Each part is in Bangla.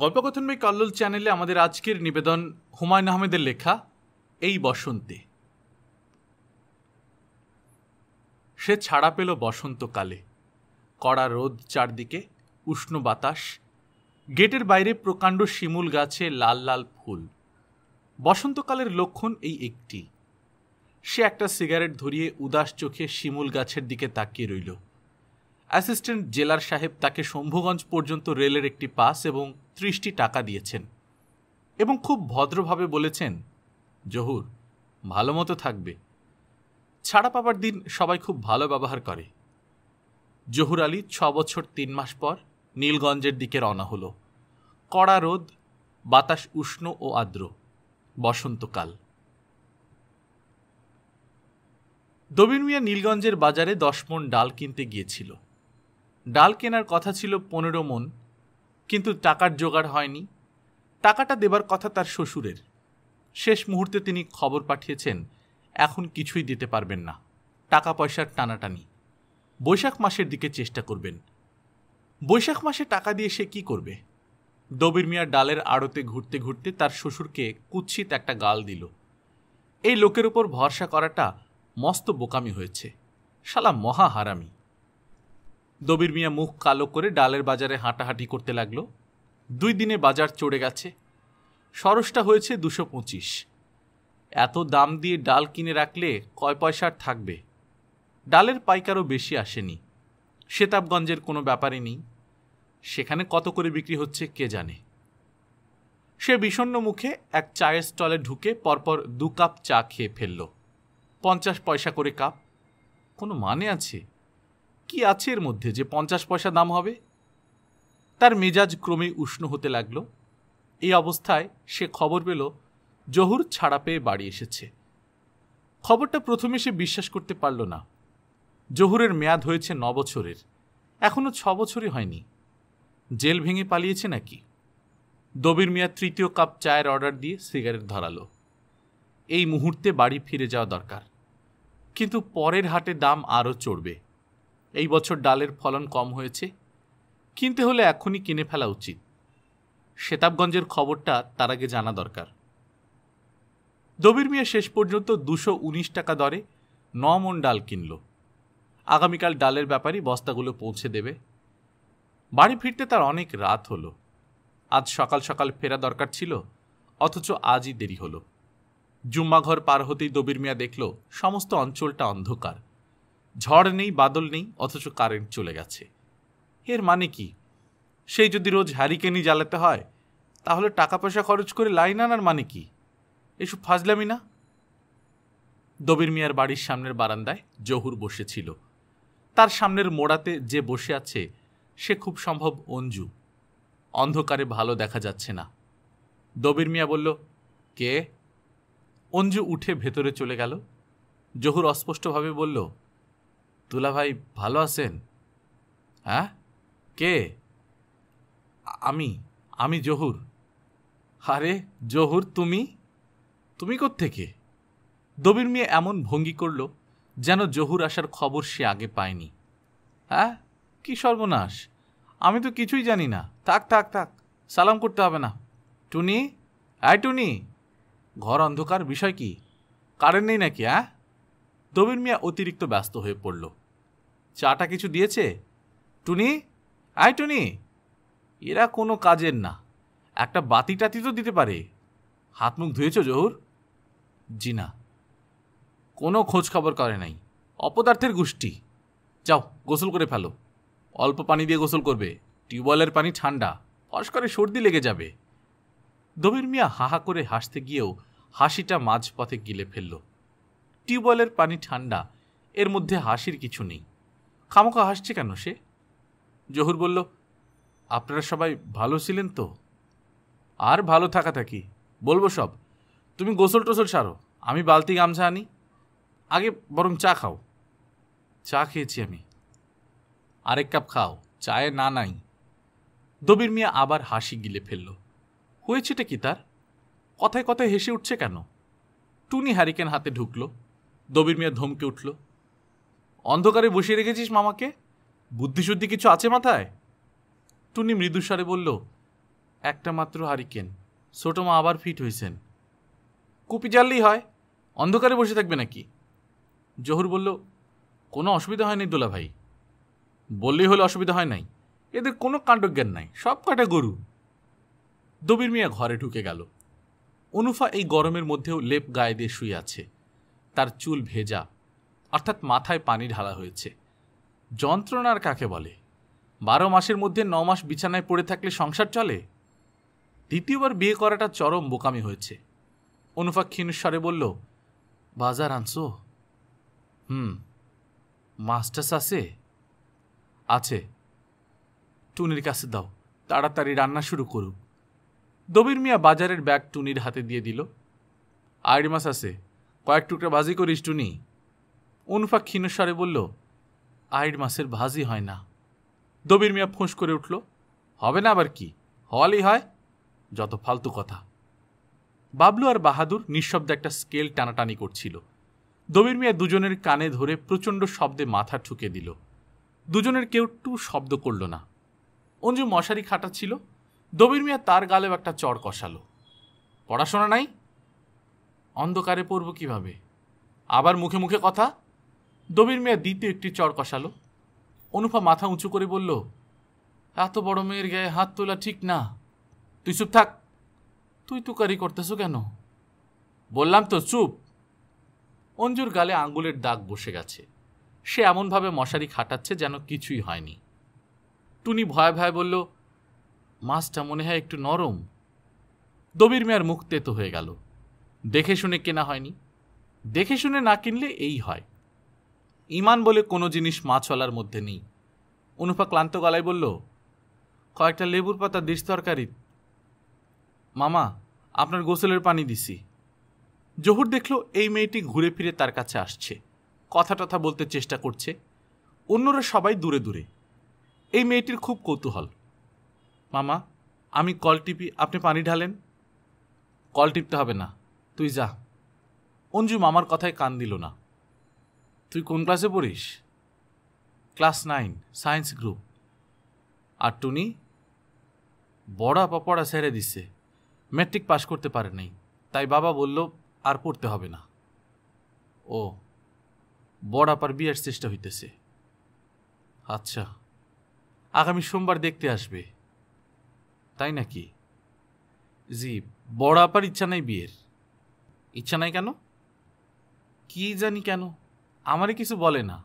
গল্পকথন বই কল্লোল চ্যানেলে আমাদের আজকের নিবেদন হুমায়ুন আহমেদের লেখা, এই বসন্তে। সে ছাড়া পেল বসন্তকালে। কড়া রোদ চারদিকে, উষ্ণ বাতাস, গেটের বাইরে প্রকাণ্ড শিমুল গাছে লাল লাল ফুল। বসন্তকালের লক্ষণ এই একটি। সে একটা সিগারেট ধরিয়ে উদাস চোখে শিমুল গাছের দিকে তাকিয়ে রইল। অ্যাসিস্ট্যান্ট জেলার সাহেব তাকে শম্ভুগঞ্জ পর্যন্ত রেলের একটি পাস এবং ত্রিশটি টাকা দিয়েছেন এবং খুব ভদ্রভাবে বলেছেন, জহুর, ভালো মতো থাকবে। ছাড়া পাবার দিন সবাই খুব ভালো ব্যবহার করে। জহুর আলী ছ বছর তিন মাস পর নীলগঞ্জের দিকে রওনা হলো। কড়া রোদ, বাতাস উষ্ণ ও আর্দ্র। বসন্তকাল। দবির মিয়া নীলগঞ্জের বাজারে দশ মন ডাল কিনতে গিয়েছিল। ডাল কেনার কথা ছিল পনেরো মন কিন্তু টাকার জোগাড় হয়নি। টাকাটা দেবার কথা তার শ্বশুরের। শেষ মুহূর্তে তিনি খবর পাঠিয়েছেন, এখন কিছুই দিতে পারবেন না। টাকা পয়সার টানাটানি। বৈশাখ মাসের দিকে চেষ্টা করবেন। বৈশাখ মাসে টাকা দিয়ে সে কি করবে? দবির মিয়ার ডালের আড়তে ঘুরতে ঘুরতে তার শ্বশুরকে কুৎসিত একটা গাল দিল। এই লোকের উপর ভরসা করাটা মস্ত বোকামি হয়েছে। শালা মহা হারামি। দবির মিয়া মুখ কালো করে ডালের বাজারে হাঁটাহাঁটি করতে লাগল। দুই দিনে বাজার চড়ে গেছে। সরসটা হয়েছে দুশো পঁচিশ। এত দাম দিয়ে ডাল কিনে রাখলে কয় পয়সার থাকবে? ডালের পাইকারও বেশি আসেনি। শেতাবগঞ্জের কোনো ব্যাপারই নেই। সেখানে কত করে বিক্রি হচ্ছে কে জানে? সে বিষণ্ন মুখে এক চায়ের স্টলে ঢুকে পরপর দু কাপ চা খেয়ে ফেলল। পঞ্চাশ পয়সা করে কাপ। কোনো মানে আছে? কি আছে এর মধ্যে যে পঞ্চাশ পয়সা দাম হবে? তার মেজাজ ক্রমেই উষ্ণ হতে লাগল। এই অবস্থায় সে খবর পেল, জহুর ছাড়া পেয়ে বাড়ি এসেছে। খবরটা প্রথমে সে বিশ্বাস করতে পারল না। জহুরের মেয়াদ হয়েছে ন বছরের। এখনও ছ বছরই হয়নি। জেল ভেঙে পালিয়েছে নাকি? দবির মিয়া তৃতীয় কাপ চায়ের অর্ডার দিয়ে সিগারেট ধরালো। এই মুহূর্তে বাড়ি ফিরে যাওয়া দরকার। কিন্তু পরের হাটে দাম আরও চড়বে। এই বছর ডালের ফলন কম হয়েছে, কিনতে হলে এখনই কিনে ফেলা উচিত। শেতাবগঞ্জের খবরটা তার আগে জানা দরকার। দবির মিয়া শেষ পর্যন্ত দুশো উনিশ টাকা দরে ন মন ডাল কিনল। আগামীকাল ডালের ব্যাপারই বস্তাগুলো পৌঁছে দেবে। বাড়ি ফিরতে তার অনেক রাত হলো। আজ সকাল সকাল ফেরা দরকার ছিল, অথচ আজই দেরি হলো। জুম্মাঘর পার হতেই দবির মিয়া দেখল, সমস্ত অঞ্চলটা অন্ধকার। ঝড় নেই, বাদল নেই, অথচ কারেন্ট চলে গেছে। এর মানে কি? সেই যদি রোজ হ্যারিকেনই জ্বালাতে হয়, তাহলে টাকা পয়সা খরচ করে লাইন আনার মানে কি? এসব ফাজলামি না? দবির মিয়ার বাড়ির সামনের বারান্দায় জহুর বসেছিল। তার সামনের মোড়াতে যে বসে আছে, সে খুব সম্ভব অঞ্জু। অন্ধকারে ভালো দেখা যাচ্ছে না। দবির মিয়া বলল, কে? অঞ্জু উঠে ভেতরে চলে গেল। জহুর অস্পষ্টভাবে বলল তুলা ভাই ভালো আছেন? হ্যাঁ? কে? আমি আমি জহুর। আরে, জহুর, তুমি? তুমি থেকে দবির মিয়া এমন ভঙ্গি করল যেন জহুর আসার খবর সে আগে পায়নি। হ্যাঁ? কি সর্বনাশ। আমি তো কিছুই জানি না। থাক থাক থাক। সালাম করতে হবে না। টুনি? আয় টুনি! ঘর অন্ধকার, বিষয় কি? কারেন্ট নেই নাকি হ্যাঁ দবির মিয়া অতিরিক্ত ব্যস্ত হয়ে পড়ল। চাটা কিছু দিয়েছে? টুনি? আয় টুনি। এরা কোনো কাজের না। একটা বাতি টাতি তো দিতে পারে। হাত মুখ ধুয়েছ, জহুর? জি না। কোনো খোঁজ খবর করে নাই। অপদার্থের গোষ্ঠী। যাও, গোসল করে ফেলো। অল্প পানি দিয়ে গোসল করবে। টিউবওয়েলের পানি ঠান্ডা। ফস করে সর্দি লেগে যাবে। দবির মিয়া হাহা করে হাসতে গিয়েও হাসিটা মাঝপথে গিলে ফেলল। টিউবওয়েলের পানি ঠান্ডা। এর মধ্যে হাসির কিছু নেই। খামোখা হাসছে কেন সে? জহুর বলল, আপনারা সবাই ভালো ছিলেন তো? আর ভালো থাকা থাকি বলব সব। তুমি গোসল টোসল সারো, আমি বালতি গামছা আনি। আগে বরং চা খাও। চা খেয়েছি আমি। আরেক কাপ খাও, চায়ে না নাই। দবির মিয়া আবার হাসি গিলে ফেলল। হয়েছেটা কি তার? কথায় কথায় হেসে উঠছে কেন? টুনি হ্যারিকেন হাতে ঢুকলো। দবির মিয়া ধমকে উঠল অন্ধকারে বসিয়ে রেখেছিস মামাকে? বুদ্ধিশুদ্ধি কিছু আছে মাথায়? টুনি মৃদুস্বরে বলল, একটা মাত্র হারিকেন। ছোট মা আবার ফিট হয়েছেন। কুপি জ্বাললেই হয়, অন্ধকারে বসে থাকবে নাকি? জহুর বলল, কোনো অসুবিধা হয়নি দোলা ভাই। বললেই হলে অসুবিধা হয় নাই। এদের কোনো কাণ্ডজ্ঞান নাই, সব কটা গরু? দবির মিয়া ঘরে ঢুকে গেল। অনুফা এই গরমের মধ্যেও লেপ গায়ে দিয়ে শুয়ে আছে। তার চুল ভেজা অর্থাৎ মাথায় পানি ঢালা হয়েছে। যন্ত্রণার কাকে বলে? বারো মাসের মধ্যে ন মাস বিছানায় পড়ে থাকলে সংসার চলে? দ্বিতীয়বার বিয়ে করাটা চরম বোকামি হয়েছে। অনুফা ক্ষীণস্বরে বলল, বাজার আনছো? হুম। মাস্টার্স আছে? আছে। টুনির কাছে দাও। তাড়াতাড়ি রান্না শুরু করুক। দবির মিয়া বাজারের ব্যাগ টুনির হাতে দিয়ে দিল। আড়ি মাছ আছে। কয়েক টুকরা বাজি করিস টুনি। অনুফা ক্ষীণস্বরে বলল আইড মাছের ভাজি হয় না। দবির মিয়া ফোঁস করে উঠল, হবে না আবার কি? হওয়ালেই হয়। যত ফালতু কথা। বাবলু আর বাহাদুর নিঃশব্দে একটা স্কেল টানাটানি করছিল। দবির মিয়া দুজনের কানে ধরে প্রচণ্ড শব্দে মাথা ঠুকে দিল। দুজনের কেউ টু শব্দ করল না। অঞ্জু মশারি খাটাচ্ছিল দবির মিয়া তার গালেও একটা চড় কষালো। পড়াশোনা নাই? অন্ধকারে পড়ব কীভাবে? আবার মুখে মুখে কথা? দবির মিয়া দ্বিতীয় একটি চড় কষালো। অনুপা মাথা উঁচু করে বলল, এত বড় মেয়ের গায়ে হাত তোলা ঠিক না। তুই চুপ থাক। তুই তুকারি করতেছো কেন? বললাম তো, চুপ। অঞ্জুর গালে আঙ্গুলের দাগ বসে গেছে। সে এমনভাবে মশারি খাটাচ্ছে যেন কিছুই হয়নি। টুনি ভয় ভয় বলল, মাছটা মনে হয় একটু নরম। দবির মেয়ার মুখ তেতো হয়ে গেল। দেখে শুনে কেনা হয়নি। দেখে শুনে না কিনলে এই হয়। ইমান বলে কোনো জিনিস মাছওয়ালার মধ্যে নেই। অনুপা ক্লান্ত গলায় বলল, কয়েকটা লেবুর পাতা ডিশ তরকারি। মামা, আপনার গোসলের পানি দিছি জহুর দেখল এই মেয়েটি ঘুরে ফিরে তার কাছে আসছে। কথা টথা বলতে চেষ্টা করছে। অন্যরা সবাই দূরে দূরে। এই মেয়েটির খুব কৌতূহল। মামা, আমি কল টিপি, আপনি পানি ঢালেন? কল টিপতে হবে না, তুই যা অঞ্জু মামার কথায় কান দিল না। তুই কোন ক্লাসে পড়িস? ক্লাস নাইন সায়েন্স গ্রুপ আর টুনি? বড় আপা পড়া ছেড়ে দিছে। ম্যাট্রিক পাশ করতে পারে নাই। তাই বাবা বলল, আর পড়তে হবে না। ও, বড় আপার বিয়ের চেষ্টা হইতেছে। আচ্ছা আগামী সোমবার দেখতে আসবে। তাই নাকি? জি, বড় আপার ইচ্ছা নাই বিয়ের ইচ্ছা নাই কেন? কি জানি কেন? আমারে কিছু বলে না।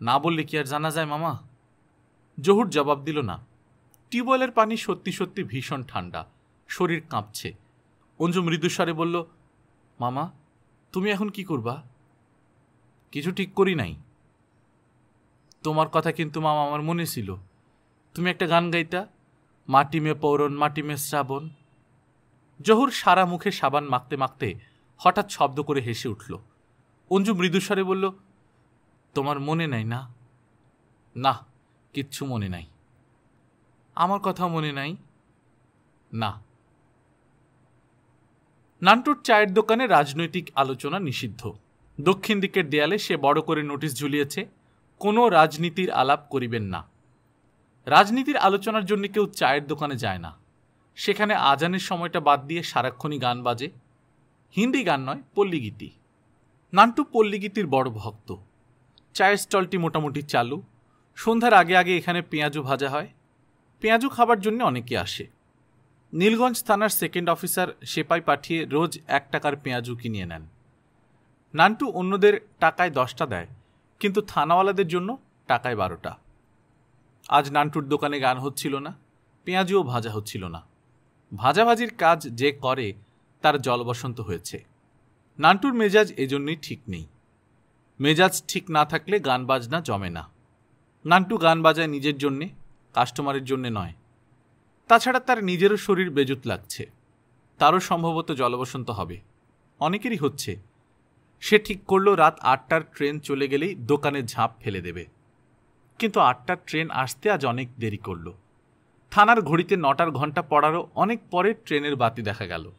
না বললে কি আর জানা যায়, মামা? জহুর জবাব দিল না। টিউবওয়েলের পানি সত্যি সত্যি ভীষণ ঠান্ডা, শরীর কাঁপছে। অঞ্জু মৃদুস্বরে বলল, মামা, তুমি এখন কি করবা? কিছু ঠিক করি নাই। তোমার কথা কিন্তু, মামা, আমার মনে ছিল। তুমি একটা গান গাইতা, মাটি মে পৌরন মাটি মে শ্রাবণ। জহুর সারা মুখে সাবান মাখতে মাখতে হঠাৎ শব্দ করে হেসে উঠল। অঞ্জু মৃদুস্বরে বলল, তোমার মনে নাই না? না, কিচ্ছু মনে নাই। আমার কথা মনে নাই? না। নান্টুর চায়ের দোকানে রাজনৈতিক আলোচনা নিষিদ্ধ। দক্ষিণ দিকের দেয়ালে সে বড় করে নোটিশ ঝুলিয়েছে, কোনো রাজনীতির আলাপ করিবেন না। রাজনীতির আলোচনার জন্য কেউ চায়ের দোকানে যায় না। সেখানে আজানের সময়টা বাদ দিয়ে সারাক্ষণই গান বাজে। হিন্দি গান নয়, পল্লীগীতি। নান্টু পল্লীগীতির বড় ভক্ত। চায়ের স্টলটি মোটামুটি চালু। সন্ধ্যার আগে আগে এখানে পেঁয়াজু ভাজা হয়। পেঁয়াজু খাবার জন্য অনেকে আসে। নীলগঞ্জ থানার সেকেন্ড অফিসার সেপাই পাঠিয়ে রোজ এক টাকার পেঁয়াজু কিনিয়ে নেন। নান্টু অন্যদের টাকায় দশটা দেয়, কিন্তু থানাওয়ালাদের জন্য টাকায় বারোটা। আজ নান্টুর দোকানে গান হচ্ছিল না, পেঁয়াজুও ভাজা হচ্ছিল না। ভাজাভাজির কাজ যে করে, তার জলবসন্ত হয়েছে। নান্টুর মেজাজ এজন্যই ঠিক নেই। মেজাজ ঠিক না থাকলে গান বাজনা জমে না। নান্টু গান বাজায় নিজের জন্যে, কাস্টমারের জন্যে নয়। তাছাড়া তার নিজেরও শরীর বেজুত লাগছে। তারও সম্ভবত জলবসন্ত হবে। অনেকেরই হচ্ছে। সে ঠিক করল রাত আটটার ট্রেন চলে গেলেই দোকানে ঝাঁপ ফেলে দেবে। কিন্তু আটটার ট্রেন আসতে আজ অনেক দেরি করল। থানার ঘড়িতে নটার ঘণ্টা পড়ারও অনেক পরে ট্রেনের বাতি দেখা গেল।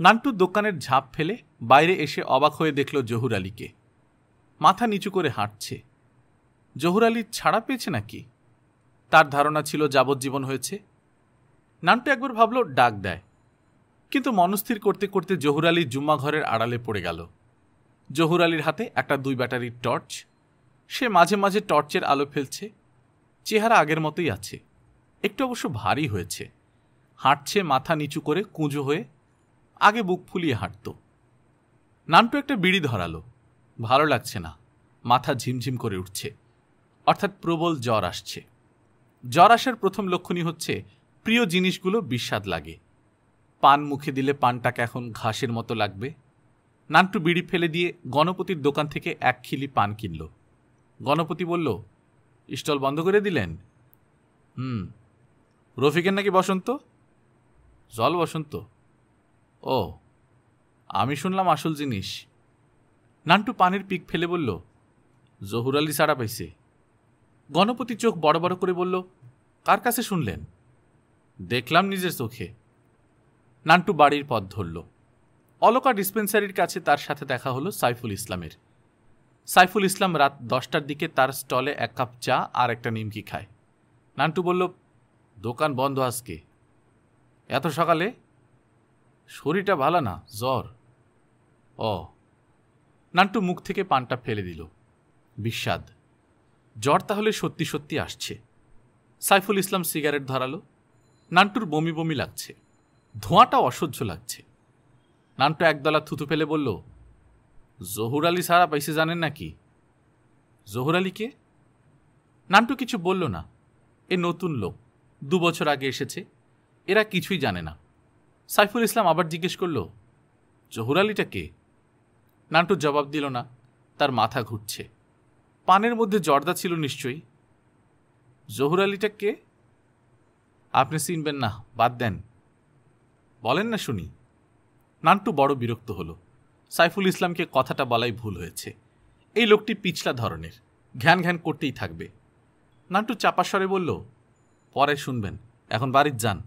নান্টু দোকানের ঝাঁপ ফেলে বাইরে এসে অবাক হয়ে দেখল জহুর আলীকে। মাথা নিচু করে হাঁটছে। জহুর আলী ছাড়া পেয়েছে নাকি? তার ধারণা ছিল যাবজ্জীবন হয়েছে। নানটু একবার ভাবল, ডাক দেয়। কিন্তু মনস্থির করতে করতে জহুর আলী জুম্মা ঘরের আড়ালে পড়ে গেল। জহুর আলীর হাতে একটা দুই ব্যাটারির টর্চ। সে মাঝে মাঝে টর্চের আলো ফেলছে। চেহারা আগের মতোই আছে। একটু অবশ্য ভারী হয়েছে। হাঁটছে মাথা নিচু করে কুঁজো হয়ে আগে বুক ফুলিয়ে হাঁটত। নানটু একটা বিড়ি ধরালো। ভালো লাগছে না। মাথা ঝিমঝিম করে উঠছে। অর্থাৎ প্রবল জ্বর আসছে। জ্বর আসার প্রথম লক্ষণই হচ্ছে, প্রিয় জিনিসগুলো বিস্বাদ লাগে। পান মুখে দিলে পানটাকে এখন ঘাসের মতো লাগবে। নান্টু বিড়ি ফেলে দিয়ে গণপতির দোকান থেকে এক খিলি পান কিনল। গণপতি বলল, স্টল বন্ধ করে দিলেন? হুম। রফিকের নাকি বসন্ত? জল বসন্ত। ও, আমি শুনলাম আসল জিনিস। নান্টু পানির পিক ফেলে বলল, জহুর আলী সাড়া পাইছে। গণপতি চোখ বড় বড় করে বলল, কার কাছে শুনলেন? দেখলাম নিজের চোখে। নান্টু বাড়ির পথ ধরল। অলকা ডিসপেন্সারির কাছে তার সাথে দেখা হলো সাইফুল ইসলামের। সাইফুল ইসলাম রাত দশটার দিকে তার স্টলে এক কাপ চা আর একটা নিমকি খায়। নান্টু বলল, দোকান বন্ধ আজকে। এত সকালে শরীরটা ভালো না, জ্বর। ও নান্টু মুখ থেকে পানটা ফেলে দিল। বিস্বাদ। জ্বর তাহলে সত্যি সত্যি আসছে। সাইফুল ইসলাম সিগারেট ধরালো। নান্টুর বমি বমি লাগছে। ধোঁয়াটা অসহ্য লাগছে। নান্টু একদলা থুতু ফেলে বলল, জহুর আলী সারা পাইসে জানেন নাকি? জহুর আলীকে নান্টু কিছু বলল না। এ নতুন লোক। দু বছর আগে এসেছে। এরা কিছুই জানে না। সাইফুল ইসলাম আবার জিজ্ঞেস করল, জহুর আলীটা কে? নান্টু জবাব দিল না, তার মাথা ঘুরছে। পানের মধ্যে জর্দা ছিল নিশ্চয়ই। জহুর আলীটা কে? আপনি চিনবেন না, বাদ দেন। বলেন না শুনি। নান্টু বড় বিরক্ত হলো। সাইফুল ইসলামকে কথাটা বলাই ভুল হয়েছে। এই লোকটি পিছলা ধরনের, ঘ্যান ঘ্যান করতেই থাকবে। নান্টু চাপাস্বরে বলল, পরে শুনবেন, এখন বাড়ির যান।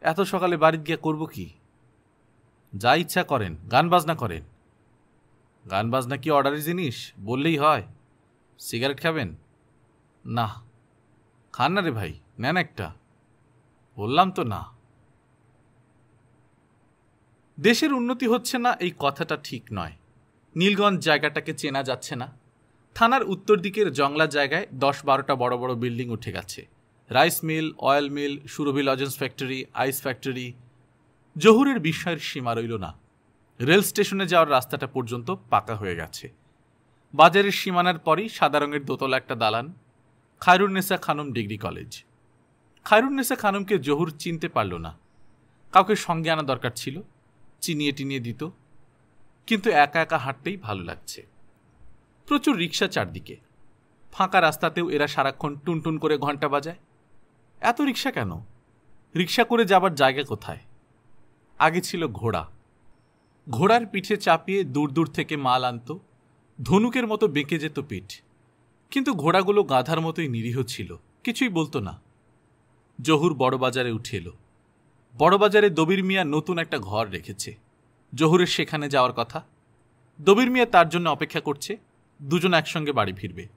এত সকালে বাড়ির গিয়ে করব কি? যা ইচ্ছা করেন, গান বাজনা করেন। গান বাজনা কি অর্ডারের জিনিস? বললেই হয়। সিগারেট খাবেন? না। খান না রে ভাই, নেন একটা। বললাম তো না। দেশের উন্নতি হচ্ছে না, এই কথাটা ঠিক নয়। নীলগঞ্জ জায়গাটাকে চেনা যাচ্ছে না। থানার উত্তর দিকের জংলা জায়গায় দশ বারোটা বড় বড় বিল্ডিং উঠে গেছে। Rice mill, oil mill, Surabhi lozenges factory, ice factory, জহুরের বিস্ময়ের সীমা রইল না। রেল স্টেশনে যাওয়ার রাস্তাটা পর্যন্ত পাকা হয়ে গেছে। বাজারের সীমানার পরই সাদা রঙের দোতলা একটা দালান খায়রুন্নেসা খানম ডিগ্রি কলেজ। খায়রুন্নেসা খানমকে জহুর চিনতে পারল না। কাউকে সঙ্গে আনা দরকার ছিল, চিনিয়ে টিনিয়ে দিত, কিন্তু একা একা হাঁটতেই ভালো লাগছে। প্রচুর রিক্সা চারদিকে। ফাঁকা রাস্তাতেও এরা সারাক্ষণ টুনটুন করে ঘণ্টা বাজায়। এত রিক্সা কেন? রিক্সা করে যাবার জায়গা কোথায়? আগে ছিল ঘোড়া। ঘোড়ার পিঠে চাপিয়ে দূর দূর থেকে মাল আনত, ধনুকের মতো বেঁকে যেত পিঠ। কিন্তু ঘোড়াগুলো গাধার মতোই নিরীহ ছিল, কিছুই বলতো না। জহুর বড়বাজারে উঠে এলো। বড়বাজারে দবির মিয়া নতুন একটা ঘর রেখেছে। জহুরের সেখানে যাওয়ার কথা। দবির মিয়া তার জন্য অপেক্ষা করছে, দুজন একসঙ্গে বাড়ি ফিরবে।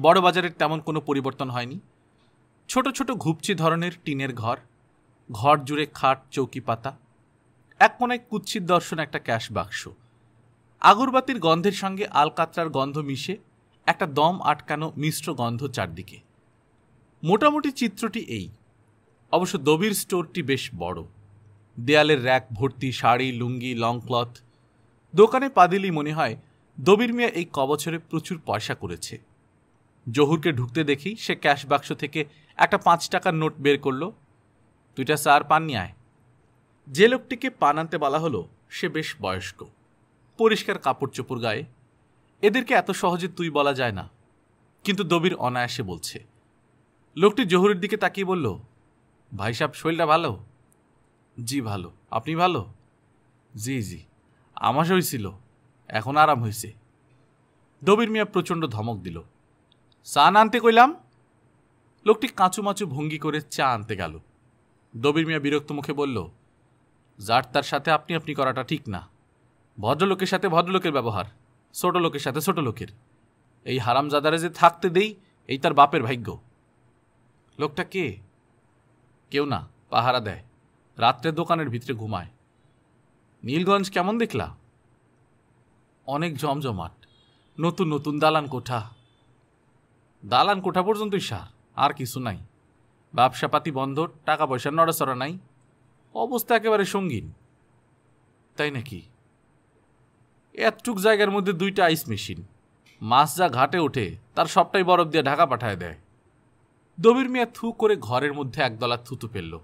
বড়বাজারের তেমন কোনো পরিবর্তন হয়নি। ছোট ছোট ঘুপচি ধরনের টিনের ঘর ঘর জুড়ে খাট, চৌকি পাতা, এক কোনায় কুচ্ছিত দর্শন একটা ক্যাশ বাক্স। আগরবাতির গন্ধের সঙ্গে আলকাতরার গন্ধ মিশে একটা দম আটকানো মিশ্র গন্ধ চারদিকে। মোটামুটি চিত্রটি এই। অবশ্য দবির স্টোরটি বেশ বড়। দেয়ালের র্যাক, ভর্তি শাড়ি, লুঙ্গি, লং ক্লথ। দোকানে পা দিলেই মনে হয় দবির মিয়া এই কবছরে প্রচুর পয়সা করেছে। জহুরকে ঢুকতে দেখি সে ক্যাশ বাক্স থেকে একটা পাঁচ টাকার নোট বের করল। দুইটা স্যার পান নিয়ে আয়। যে লোকটিকে পান আনতে বলা হলো, সে বেশ বয়স্ক। পরিষ্কার কাপড় চোপড় গায়ে। এদেরকে এত সহজে তুই বলা যায় না। কিন্তু দবির অনায়াসে বলছে। লোকটি জহুরের দিকে তাকিয়ে বলল, ভাই সাহেব শরীরটা ভালো? জি, ভালো। আপনি ভালো? জি জি। আমার হয়েছিল এখন আরাম হয়েছে দবির মিয়া প্রচণ্ড ধমক দিল। চা আনতে কইলাম, লোকটি কাঁচুমাচু ভঙ্গি করে চা আনতে গেল। দবির মিয়া বিরক্ত মুখে বলল যার তার সাথে আপনি আপনি করাটা ঠিক না। ভদ্রলোকের সাথে ভদ্রলোকের ব্যবহার, ছোট লোকের সাথে ছোট লোকের। এই হারামজাদারে যে থাকতে দেই, এই তার বাপের ভাগ্য। লোকটা কে? কেউ না, পাহারা দেয়। রাত্রে দোকানের ভিতরে ঘুমায়। নীলগঞ্জ কেমন দেখলা? অনেক জমজমাট, নতুন নতুন দালান কোঠা দালান কোঠা পর্যন্তই সার, আর কিছু নাই। ব্যবসাপাতি বন্ধ টাকা পয়সার নড়াচড়া নাই। অবস্থা একেবারে সঙ্গীন। তাই নাকি? এতটুক জায়গার মধ্যে দুইটা আইস মেশিন। মাছ যা ঘাটে ওঠে, তার সবটাই বরফ দিয়ে ঢাকা পাঠায় দেয়। দবির মিয়া থু করে ঘরের মধ্যে একদলা থুতু ফেলল।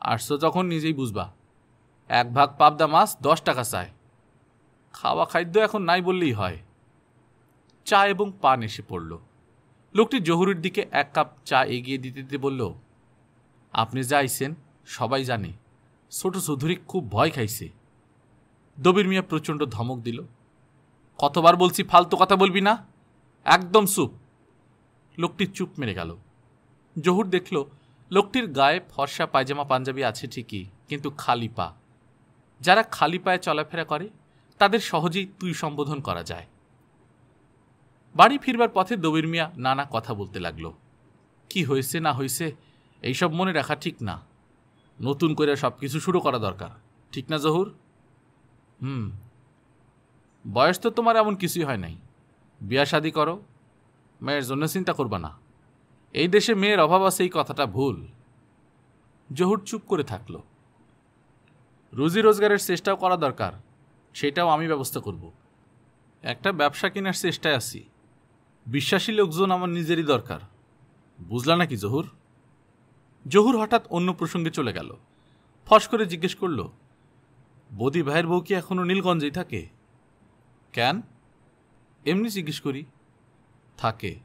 আসছো যখন নিজেই বুঝবা, এক ভাগ পাবদা মাছ দশ টাকা চায়। খাওয়া খাদ্য এখন নাই বললেই হয়। চা এবং পান এসে পড়ল। লোকটি জহুরের দিকে এক কাপ চা এগিয়ে দিতে দিতে বলল, আপনি যা আইসেন সবাই জানে। ছোট চৌধুরী খুব ভয় খাইছে। দবির মিয়া প্রচণ্ড ধমক দিল, কতবার বলছি ফালতু কথা বলবি না? একদম চুপ। লোকটি চুপ মেরে গেল। জহুর দেখল, লোকটির গায়ে ফর্সা পায়জামা পাঞ্জাবি আছে ঠিকই, কিন্তু খালি পা। যারা খালি পায়ে চলাফেরা করে, তাদের সহজেই তুই সম্বোধন করা যায়। বাড়ি ফিরবার পথে দবির মিয়া নানা কথা বলতে লাগল। কি হয়েছে, না হয়েছে, এইসব মনে রাখা ঠিক না। নতুন করে সব কিছু শুরু করা দরকার, ঠিক না জহুর? হুম, বয়স তো তোমার এমন কিছুই হয় নাই। বিয়া শাদি করো, মেয়ের জন্য চিন্তা করবা না। এই দেশে মেয়ের অভাব আছে, এই কথাটা ভুল। জহুর চুপ করে থাকল। রুজি রোজগারের চেষ্টাও করা দরকার, সেটাও আমি ব্যবস্থা করব। একটা ব্যবসা কেনার চেষ্টায় আছি। বিশ্বাসী লোকজন আমার নিজেরই দরকার। বুঝলা নাকি জহুর? জহুর হঠাৎ অন্য প্রসঙ্গে চলে গেল। ফস করে জিজ্ঞেস করল, বদি ভাইয়ের বউ কি এখনও নীলগঞ্জেই থাকে? কেন? এমনি জিজ্ঞেস করি। থাকে।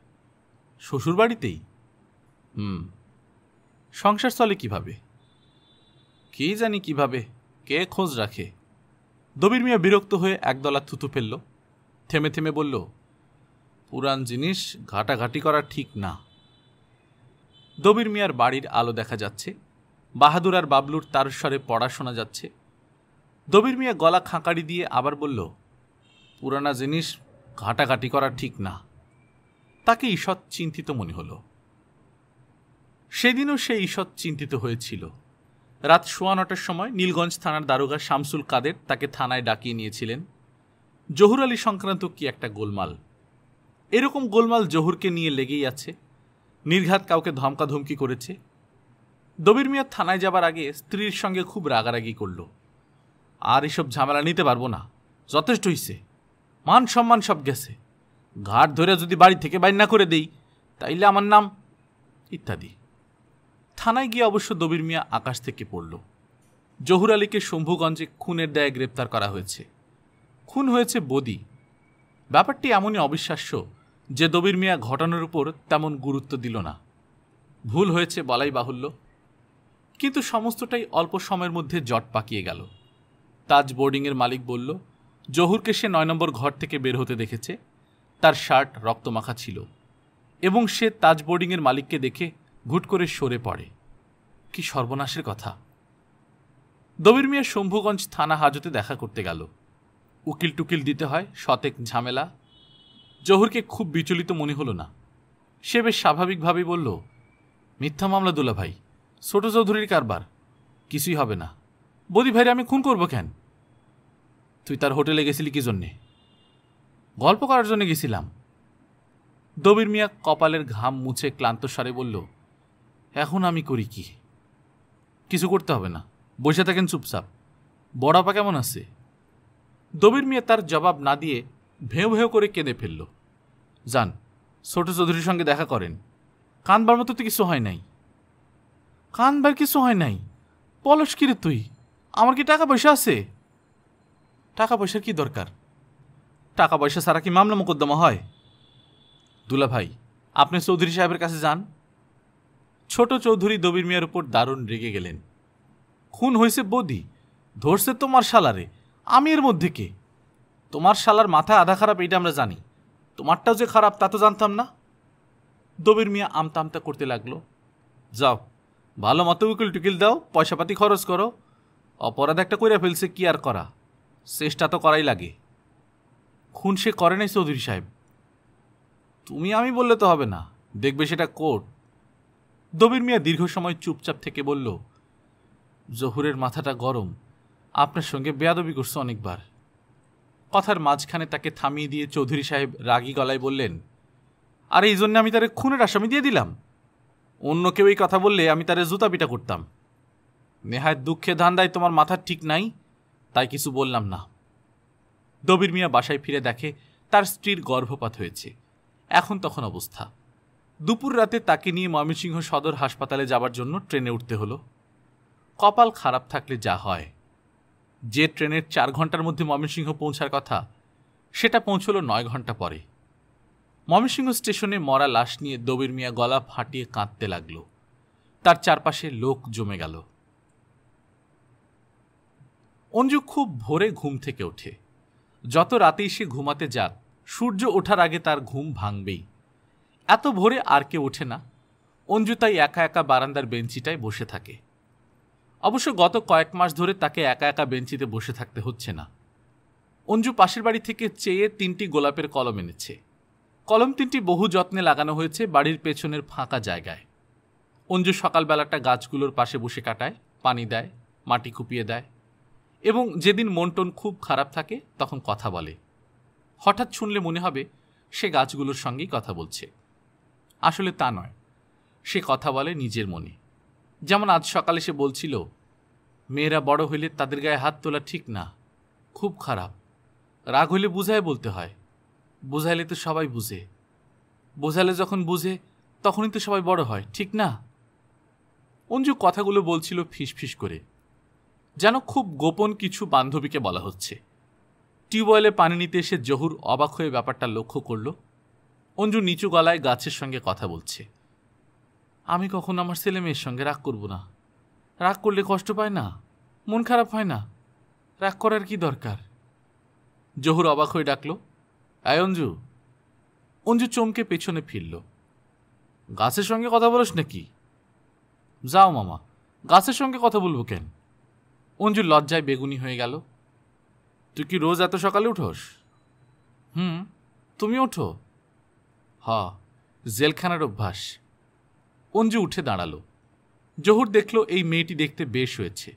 শ্বশুর বাড়িতেই হুম। সংসার চলে কীভাবে? কে জানি কীভাবে? কে খোঁজ রাখে? দবির মিয়া বিরক্ত হয়ে একদলা থুতু ফেলল, থেমে থেমে বলল পুরান জিনিস ঘাটাঘাটি করা ঠিক না। দবির মিয়ার বাড়ির আলো দেখা যাচ্ছে, বাহাদুর আর বাবলুর তারস্বরে পড়া শোনা যাচ্ছে। দবির মিয়া গলা খাঁকাড়ি দিয়ে আবার বলল, পুরানা জিনিস ঘাটাঘাটি করা ঠিক না। তাকে ঈষৎ চিন্তিত মনে হল। সেদিনও সে ঈষৎ চিন্তিত হয়েছিল। রাত সোয়া নটার সময় নীলগঞ্জ থানার দারোগা শামসুল কাদের তাকে থানায় ডাকিয়ে নিয়েছিলেন। জহুর আলী সংক্রান্ত কি একটা গোলমাল এরকম গোলমাল জহুরকে নিয়ে লেগেই আছে। নির্ঘাত কাউকে ধমকাধমকি করেছে। দবির মিয়া থানায় যাবার আগে স্ত্রীর সঙ্গে খুব রাগারাগি করল। আর এসব ঝামেলা নিতে পারব না। যথেষ্ট হইছে মান সম্মান সব গেছে। ঘাট ধরে যদি বাড়ি থেকে বাইর না করে দেই, তাইলে আমার নাম ইত্যাদি। থানায় গিয়ে অবশ্য দবির মিয়া আকাশ থেকে পড়ল। জহুর আলীকে শম্ভুগঞ্জে খুনের দায়ে গ্রেপ্তার করা হয়েছে। খুন হয়েছে বদি। ব্যাপারটি এমনই অবিশ্বাস্য যে দবির মিয়া ঘটনার উপর তেমন গুরুত্ব দিল না। ভুল হয়েছে বলাই বাহুল্য। কিন্তু সমস্তটাই অল্প সময়ের মধ্যে জট পাকিয়ে গেল। তাজ বোর্ডিংয়ের মালিক বলল, জহুরকে সে নয় নম্বর ঘর থেকে বের হতে দেখেছে। তার শার্ট রক্তমাখা ছিল এবং সে তাজ বোর্ডিংয়ের মালিককে দেখে ঘুট করে সরে পড়ে। কি সর্বনাশের কথা! দবির মিয়া শম্ভুগঞ্জ থানা হাজতে দেখা করতে গেল। উকিল টুকিল দিতে হয়, শতেক ঝামেলা জহুরকে খুব বিচলিত মনে হলো না। সে বেশ স্বাভাবিকভাবেই বলল, মিথ্যা মামলা দুলা ভাই, ছোট চৌধুরীর কারবার, কিছুই হবে না। বদি ভাইরে আমি খুন করব কেন? তুই তার হোটেলে গেছিলি কি জন্যে? গল্প করার জন্য গেছিলাম। দবির মিয়া কপালের ঘাম মুছে ক্লান্ত স্বরে বলল, এখন আমি করি কি? কিছু করতে হবে না। বসে থাকেন চুপচাপ। বড়াপা কেমন আছে? দবির মিয়া তার জবাব না দিয়ে ভেউ ভেউ করে কেঁদে ফেলল। যান ছোট চৌধুরীর সঙ্গে দেখা করেন। কানবার মতো তো কিছু হয় নাই। কানবার কিছু হয় নাই। পলস কিরে তুই? আমার কি টাকা পয়সা আছে? টাকা পয়সার কি দরকার? টাকা পয়সা ছাড়া কি মামলা মোকদ্দমা হয়? দুলা ভাই, আপনি চৌধুরী সাহেবের কাছে যান। ছোট চৌধুরী দবির মিয়ার উপর দারুণ রেগে গেলেন। খুন হয়েছে বদি, ধরছে তোমার শালারে। আমি এর মধ্যে কে? তোমার শালার মাথা আধা খারাপ এইটা আমরা জানি। তোমারটাও যে খারাপ, তা তো জানতাম না। দবির মিয়া আমতা আমতা করতে লাগল। যাও, ভালো মতো উকিল টুকিল দাও, পয়সাপাতি খরচ করো। অপরাধ একটা কইরা ফেলছে, কি আর করা? চেষ্টা তো করাই লাগে। খুন সে করে নাই চৌধুরী সাহেব। তুমি আমি বললে তো হবে না, দেখবে সেটা কোর্ট। দবির মিয়া দীর্ঘ সময় চুপচাপ থেকে বলল, জহুরের মাথাটা গরম। আপনার সঙ্গে বেয়াদবি করছে অনেকবার। কথার মাঝখানে তাকে থামিয়ে দিয়ে চৌধুরী সাহেব রাগী গলায় বললেন, আর এই জন্য আমি তারে খুনের আসামি দিয়ে দিলাম। অন্য কেউ এই কথা বললে আমি তারে জুতা পিটা করতাম। নেহায় দুঃখে ধান্দায় তোমার মাথা ঠিক নাই, তাই কিছু বললাম না। দবির মিয়া বাসায় ফিরে দেখে তার স্ত্রীর গর্ভপাত হয়েছে। এখন তখন অবস্থা। দুপুর রাতে তাকে নিয়ে ময়মনসিংহ সদর হাসপাতালে যাবার জন্য ট্রেনে উঠতে হলো। কপাল খারাপ থাকলে যা হয়। যে ট্রেনের চার ঘণ্টার মধ্যে ময়মনসিংহ পৌঁছার কথা, সেটা পৌঁছল নয় ঘণ্টা পরে। ময়মনসিংহ স্টেশনে মরা লাশ নিয়ে দবির মিয়া গলা ফাটিয়ে কাঁদতে লাগল। তার চারপাশে লোক জমে গেল। অঞ্জু খুব ভোরে ঘুম থেকে ওঠে। যত রাতেই সে ঘুমাতে যাক, সূর্য ওঠার আগে তার ঘুম ভাঙবেই। এত ভোরে আর কে ওঠে না। অঞ্জু তাই একা একা বারান্দার বেঞ্চিটায় বসে থাকে। অবশ্য গত কয়েক মাস ধরে তাকে একা একা বেঞ্চিতে বসে থাকতে হচ্ছে না। অঞ্জু পাশের বাড়ি থেকে চেয়ে তিনটি গোলাপের কলম এনেছে। কলম তিনটি বহু যত্নে লাগানো হয়েছে বাড়ির পেছনের ফাঁকা জায়গায়। অঞ্জু সকালবেলাটা গাছগুলোর পাশে বসে কাটায়, পানি দেয়, মাটি কুপিয়ে দেয় এবং যেদিন মন টন খুব খারাপ থাকে তখন কথা বলে। হঠাৎ শুনলে মনে হবে সে গাছগুলোর সঙ্গেই কথা বলছে। আসলে তা নয়, সে কথা বলে নিজের মনে। যেমন আজ সকালে সে বলছিল, মেয়েরা বড় হইলে তাদের গায়ে হাত তোলা ঠিক না, খুব খারাপ। রাগ হইলে বুঝায় বলতে হয়। বুঝাইলে তো সবাই বুঝে। বোঝালে যখন বুঝে, তখনই তো সবাই বড় হয়, ঠিক না? অঞ্জু কথাগুলো বলছিল ফিস ফিস করে। যেন খুব গোপন কিছু বান্ধবীকে বলা হচ্ছে। টিউবওয়েলে পানি নিতে এসে জহুর অবাক হয়ে ব্যাপারটা লক্ষ্য করল। অঞ্জু নিচু গলায় গাছের সঙ্গে কথা বলছে। আমি কখন আমার ছেলে মেয়ের সঙ্গে রাগ করব না। রাগ করলে কষ্ট পায় না, মন খারাপ হয় না। রাগ করার কি দরকার? জহুর অবাক হয়ে ডাকল আয় অঞ্জু। অঞ্জু চমকে পেছনে ফিরল। গাছের সঙ্গে কথা বলিস নাকি? যাও মামা, গাছের সঙ্গে কথা বলব কেন? অঞ্জু লজ্জায় বেগুনি হয়ে গেল। তুই কি রোজ এত সকালে উঠোস? হুম, তুমি ওঠো। হ, জেলখানার অভ্যাস। অঞ্জু উঠে দাঁড়াল। জহুর দেখল এই মেয়েটি দেখতে বেশ হয়েছে।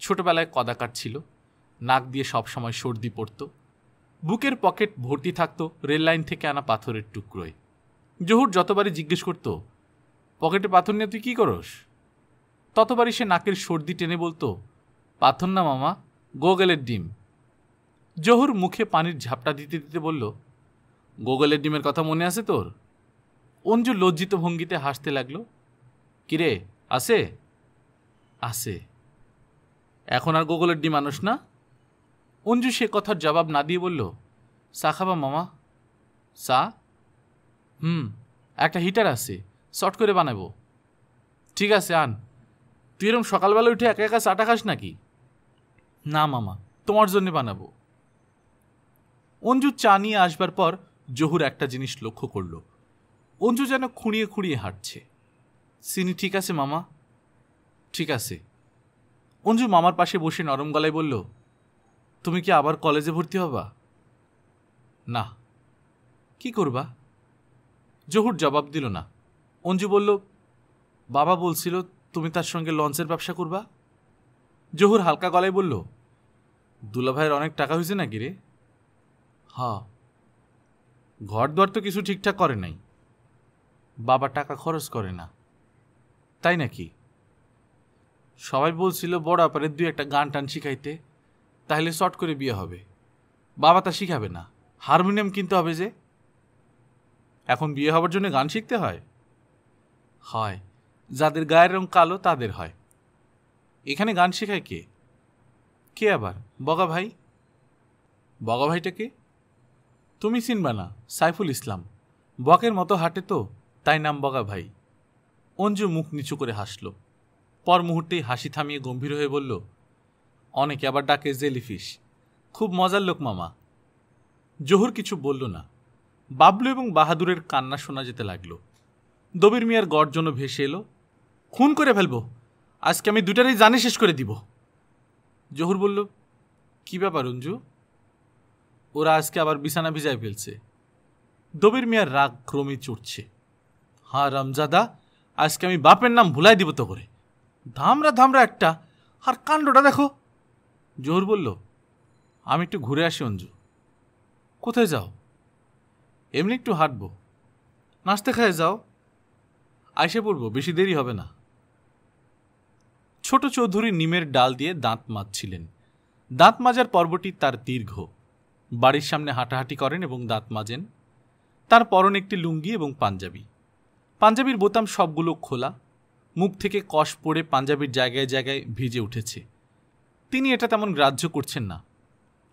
ছোটবেলায় কদাকার ছিল, নাক দিয়ে সবসময় সর্দি পড়ত, বুকের পকেট ভর্তি থাকতো রেললাইন থেকে আনা পাথরের টুকরোয়। জহুর যতবারই জিজ্ঞেস করত, পকেটে পাথর নিয়ে তুই কী করস? ততবারই সে নাকের সর্দি টেনে বলতো, পাথর না মামা, গোগলের ডিম। জহুর মুখে পানির ঝাপটা দিতে দিতে বলল, গোগলের ডিমের কথা মনে আছে তোর? অঞ্জু লজ্জিত ভঙ্গিতে হাসতে লাগল। কিরে, আছে? আছে। এখন আর গোগলের ডি মানুষ না? অঞ্জু সে কথার জবাব না দিয়ে বলল, চা খাবা মামা? চা? হুম, একটা হিটার আছে, শর্ট করে বানাবো। ঠিক আছে, আন। তুই এরকম সকালবেলা উঠে একা একা চাটা খাস নাকি? না মামা, তোমার জন্য বানাবো। অঞ্জু চা নিয়ে আসবার পর জহুর একটা জিনিস লক্ষ্য করল। অঞ্জু যেন খুঁড়িয়ে খুঁড়িয়ে হাঁটছে। চিনি ঠিক আছে, মামা। ঠিক আছে। অঞ্জু মামার পাশে বসে নরম গলায় বলল, তুমি কি আবার কলেজে ভর্তি হবা? না। কি করবা? জহুর জবাব দিল না। অঞ্জু বলল, বাবা বলছিল তুমি তার সঙ্গে লঞ্চের ব্যবসা করবা? জহুর হালকা গলায় বলল, দুলাভাইয়ের অনেক টাকা হয়েছে নাকি রে? হ্যাঁ। ঘর দর তো কিছু ঠিকঠাক করে নাই। বাবা টাকা খরচ করে না। তাই নাকি? সবাই বলছিল, বড় আপারে দুই একটা গান টান শিখাইতে, তাহলে শর্ট করে বিয়ে হবে। বাবা তা শিখাবে না। হারমোনিয়াম কিনতে হবে যে। এখন বিয়ে হবার জন্য গান শিখতে হয়? হয়। যাদের গায়ের রং কালো, তাদের হয়। এখানে গান শেখায় কে? কে আবার? বগা ভাই? বগা ভাইটাকে তুমি চিনবা না, সাইফুল ইসলাম। বকের মতো হাঁটে তো। তাই নাম বগা ভাই। অঞ্জু মুখ নিচু করে হাসল। পর মুহূর্তেই হাসি থামিয়ে গম্ভীর হয়ে বলল, অনেকে আবার ডাকে জেলিফিশ। খুব মজার লোক মামা। জহুর কিছু বলল না। বাবলু এবং বাহাদুরের কান্না শোনা যেতে লাগল। দবির মিয়ার গর্জনও ভেসে এলো, খুন করে ফেলব। আজকে আমি দুটারই জানে শেষ করে দিব। জহুর বলল, কি ব্যাপার অঞ্জু? ওরা আজকে আবার বিছানা ভিজায় ফেলছে। দবির মিয়ার রাগ ক্রমে চড়ছে। হ্যাঁ রামজাদা, আজকে আমি বাপের নাম ভুলাই দিব তো করে ধামরা ধামরা একটা, আর কাণ্ডটা দেখো। জোহর বলল, আমি একটু ঘুরে আসি অঞ্জু। কোথায় যাও? এমনি একটু হাঁটবো। নাচতে খায় যাও। আইসে পড়ব, বেশি দেরি হবে না। ছোট চৌধুরী নিমের ডাল দিয়ে দাঁত মাজছিলেন। দাঁত মাজার পর্বটি তার দীর্ঘ। বাড়ির সামনে হাঁটাহাঁটি করেন এবং দাঁত মাজেন। তার পরনে একটি লুঙ্গি এবং পাঞ্জাবি। পাঞ্জাবির বোতাম সবগুলো খোলা, মুখ থেকে কষ পড়ে পাঞ্জাবির জায়গায় জায়গায় ভিজে উঠেছে। তিনি এটা তেমন গ্রাহ্য করছেন না,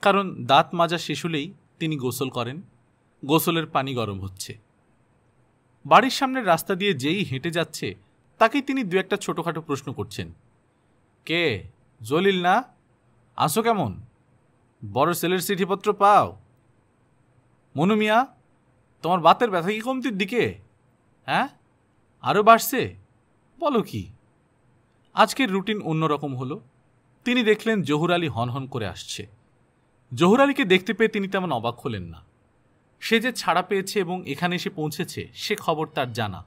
কারণ দাঁত মাজা শেষ হলেই তিনি গোসল করেন, গোসলের পানি গরম হচ্ছে। বাড়ির সামনের রাস্তা দিয়ে যেই হেঁটে যাচ্ছে, তাকেই তিনি দু একটা ছোটোখাটো প্রশ্ন করছেন। কে? জলিল না? আসো কেমন? বড় সেলের চিঠিপত্র পাও? মনু মিয়া, তোমার বাতের ব্যথা কি কমতির দিকে? হ্যাঁ? আরও বাড়ছে? বলো কি? আজকের রুটিন অন্যরকম হলো। তিনি দেখলেন জহুর আলী হনহন করে আসছে। জহুর আলীকে দেখতে পেয়ে তিনি তেমন অবাক হলেন না। সে যে ছাড়া পেয়েছে এবং এখানে এসে পৌঁছেছে, সে খবর তার জানা।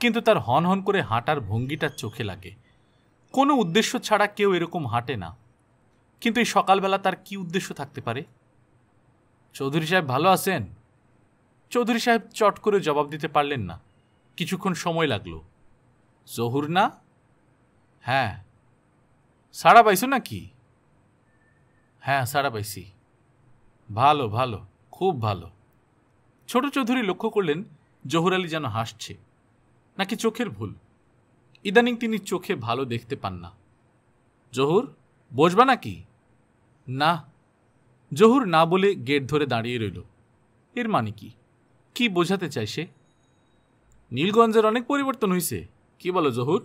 কিন্তু তার হনহন করে হাঁটার ভঙ্গিটার চোখে লাগে। কোনো উদ্দেশ্য ছাড়া কেউ এরকম হাঁটে না। কিন্তু এই সকালবেলা তার কি উদ্দেশ্য থাকতে পারে? চৌধুরী সাহেব ভালো আছেন? চৌধুরী সাহেব চট করে জবাব দিতে পারলেন না। কিছুক্ষণ সময় লাগল। জহুর না? হ্যাঁ। সাড়া পাইছো নাকি? হ্যাঁ সাড়া পাইছি। ভালো ভালো, খুব ভালো। ছোট চৌধুরী লক্ষ্য করলেন জহুর আলী যেন হাসছে। নাকি চোখের ভুল? ইদানিং তিনি চোখে ভালো দেখতে পান না। জহুর, বসবা নাকি? না। জহুর না বলে গেট ধরে দাঁড়িয়ে রইল। এর মানে কি? কি বোঝাতে চাই সে? নীলগঞ্জের অনেক পরিবর্তন হয়েছে কি বলো, জহুর?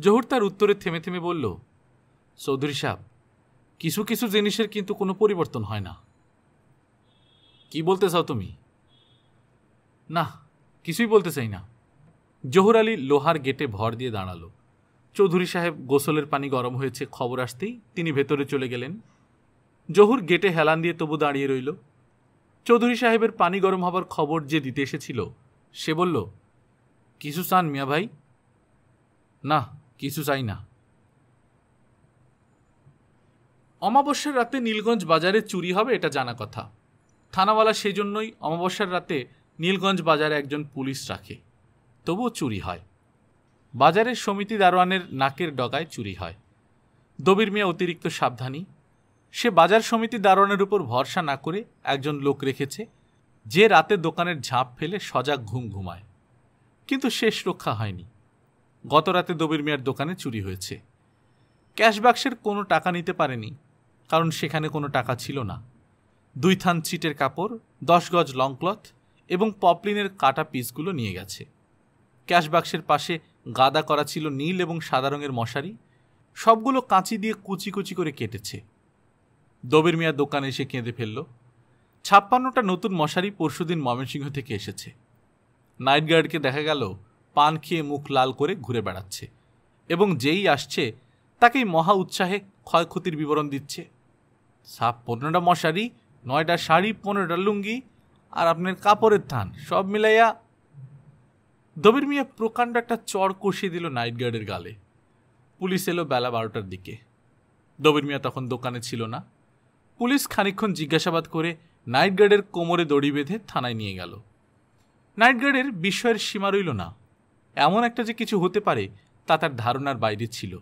জহুর তার উত্তরে থেমে থেমে বলল, চৌধুরী সাহেব, কিছু কিছু জিনিসের কিন্তু কোনো পরিবর্তন হয় না। কি বলতে চাও তুমি? না, কিছুই বলতে চাই না। জহুর আলী লোহার গেটে ভর দিয়ে দাঁড়াল। চৌধুরী সাহেব গোসলের পানি গরম হয়েছে, খবর আসতেই তিনি ভেতরে চলে গেলেন। জহুর গেটে হেলান দিয়ে তবু দাঁড়িয়ে রইল। চৌধুরী সাহেবের পানি গরম হবার খবর যে দিতে এসেছিল সে বলল, কিছু চান মিয়া ভাই? না, কিছু চাই না। অমাবস্যার রাতে নীলগঞ্জ বাজারে চুরি হবে এটা জানা কথা। থানাওয়ালা সেই জন্যই অমাবস্যার রাতে নীলগঞ্জ বাজারে একজন পুলিশ রাখে। তবুও চুরি হয়। বাজারের সমিতি দারোয়ানের নাকের ডগায় চুরি হয়। দবির মিয়া অতিরিক্ত সাবধানী। সে বাজার সমিতি দারোয়ানের উপর ভরসা না করে একজন লোক রেখেছে যে রাতে দোকানের ঝাঁপ ফেলে সজাগ ঘুম ঘুমায়। কিন্তু শেষ রক্ষা হয়নি। গত রাতে দবির মিয়ার দোকানে চুরি হয়েছে। ক্যাশ বাক্সের কোনো টাকা নিতে পারেনি, কারণ সেখানে কোনো টাকা ছিল না। দুই থান চিটের কাপড়, দশ গজ লং ক্লথ এবং পপলিনের কাটা পিসগুলো নিয়ে গেছে। ক্যাশ বাক্সের পাশে গাদা করা ছিল নীল এবং সাদা রঙের মশারি, সবগুলো কাঁচি দিয়ে কুচি কুচি করে কেটেছে। দবির মিয়া দোকানে এসে কেঁদে ফেলল। ছাপ্পান্নটা নতুন মশারি পরশুদিন ময়মনসিংহ থেকে এসেছে। নাইট গার্ডকে দেখা গেল, পান খেয়ে মুখ লাল করে ঘুরে বেড়াচ্ছে। এবং যেই আসছে, তাকেই মহা উৎসাহে ক্ষয়ক্ষতির বিবরণ দিচ্ছে। সাপ পনেরোটা মশারি, নয়টা শাড়ি, পনেরোটা লুঙ্গি আর আপনার কাপড়ের থান, সব মিলাইয়া দবির মিয়া প্রকাণ্ড একটা চড় কষিয়ে দিল নাইট গার্ডের গালে। পুলিশ এলো বেলা বারোটার দিকে। দবির মিয়া তখন দোকানে ছিল না। পুলিশ খানিক্ষণ জিজ্ঞাসাবাদ করে নাইট গার্ডের কোমরে দড়ি বেঁধে থানায় নিয়ে গেল। নাইট গার্ডের বিস্ময়ের সীমা রইল না। এমন একটা যে কিছু হতে পারে, তা তার ধারণার বাইরে ছিল।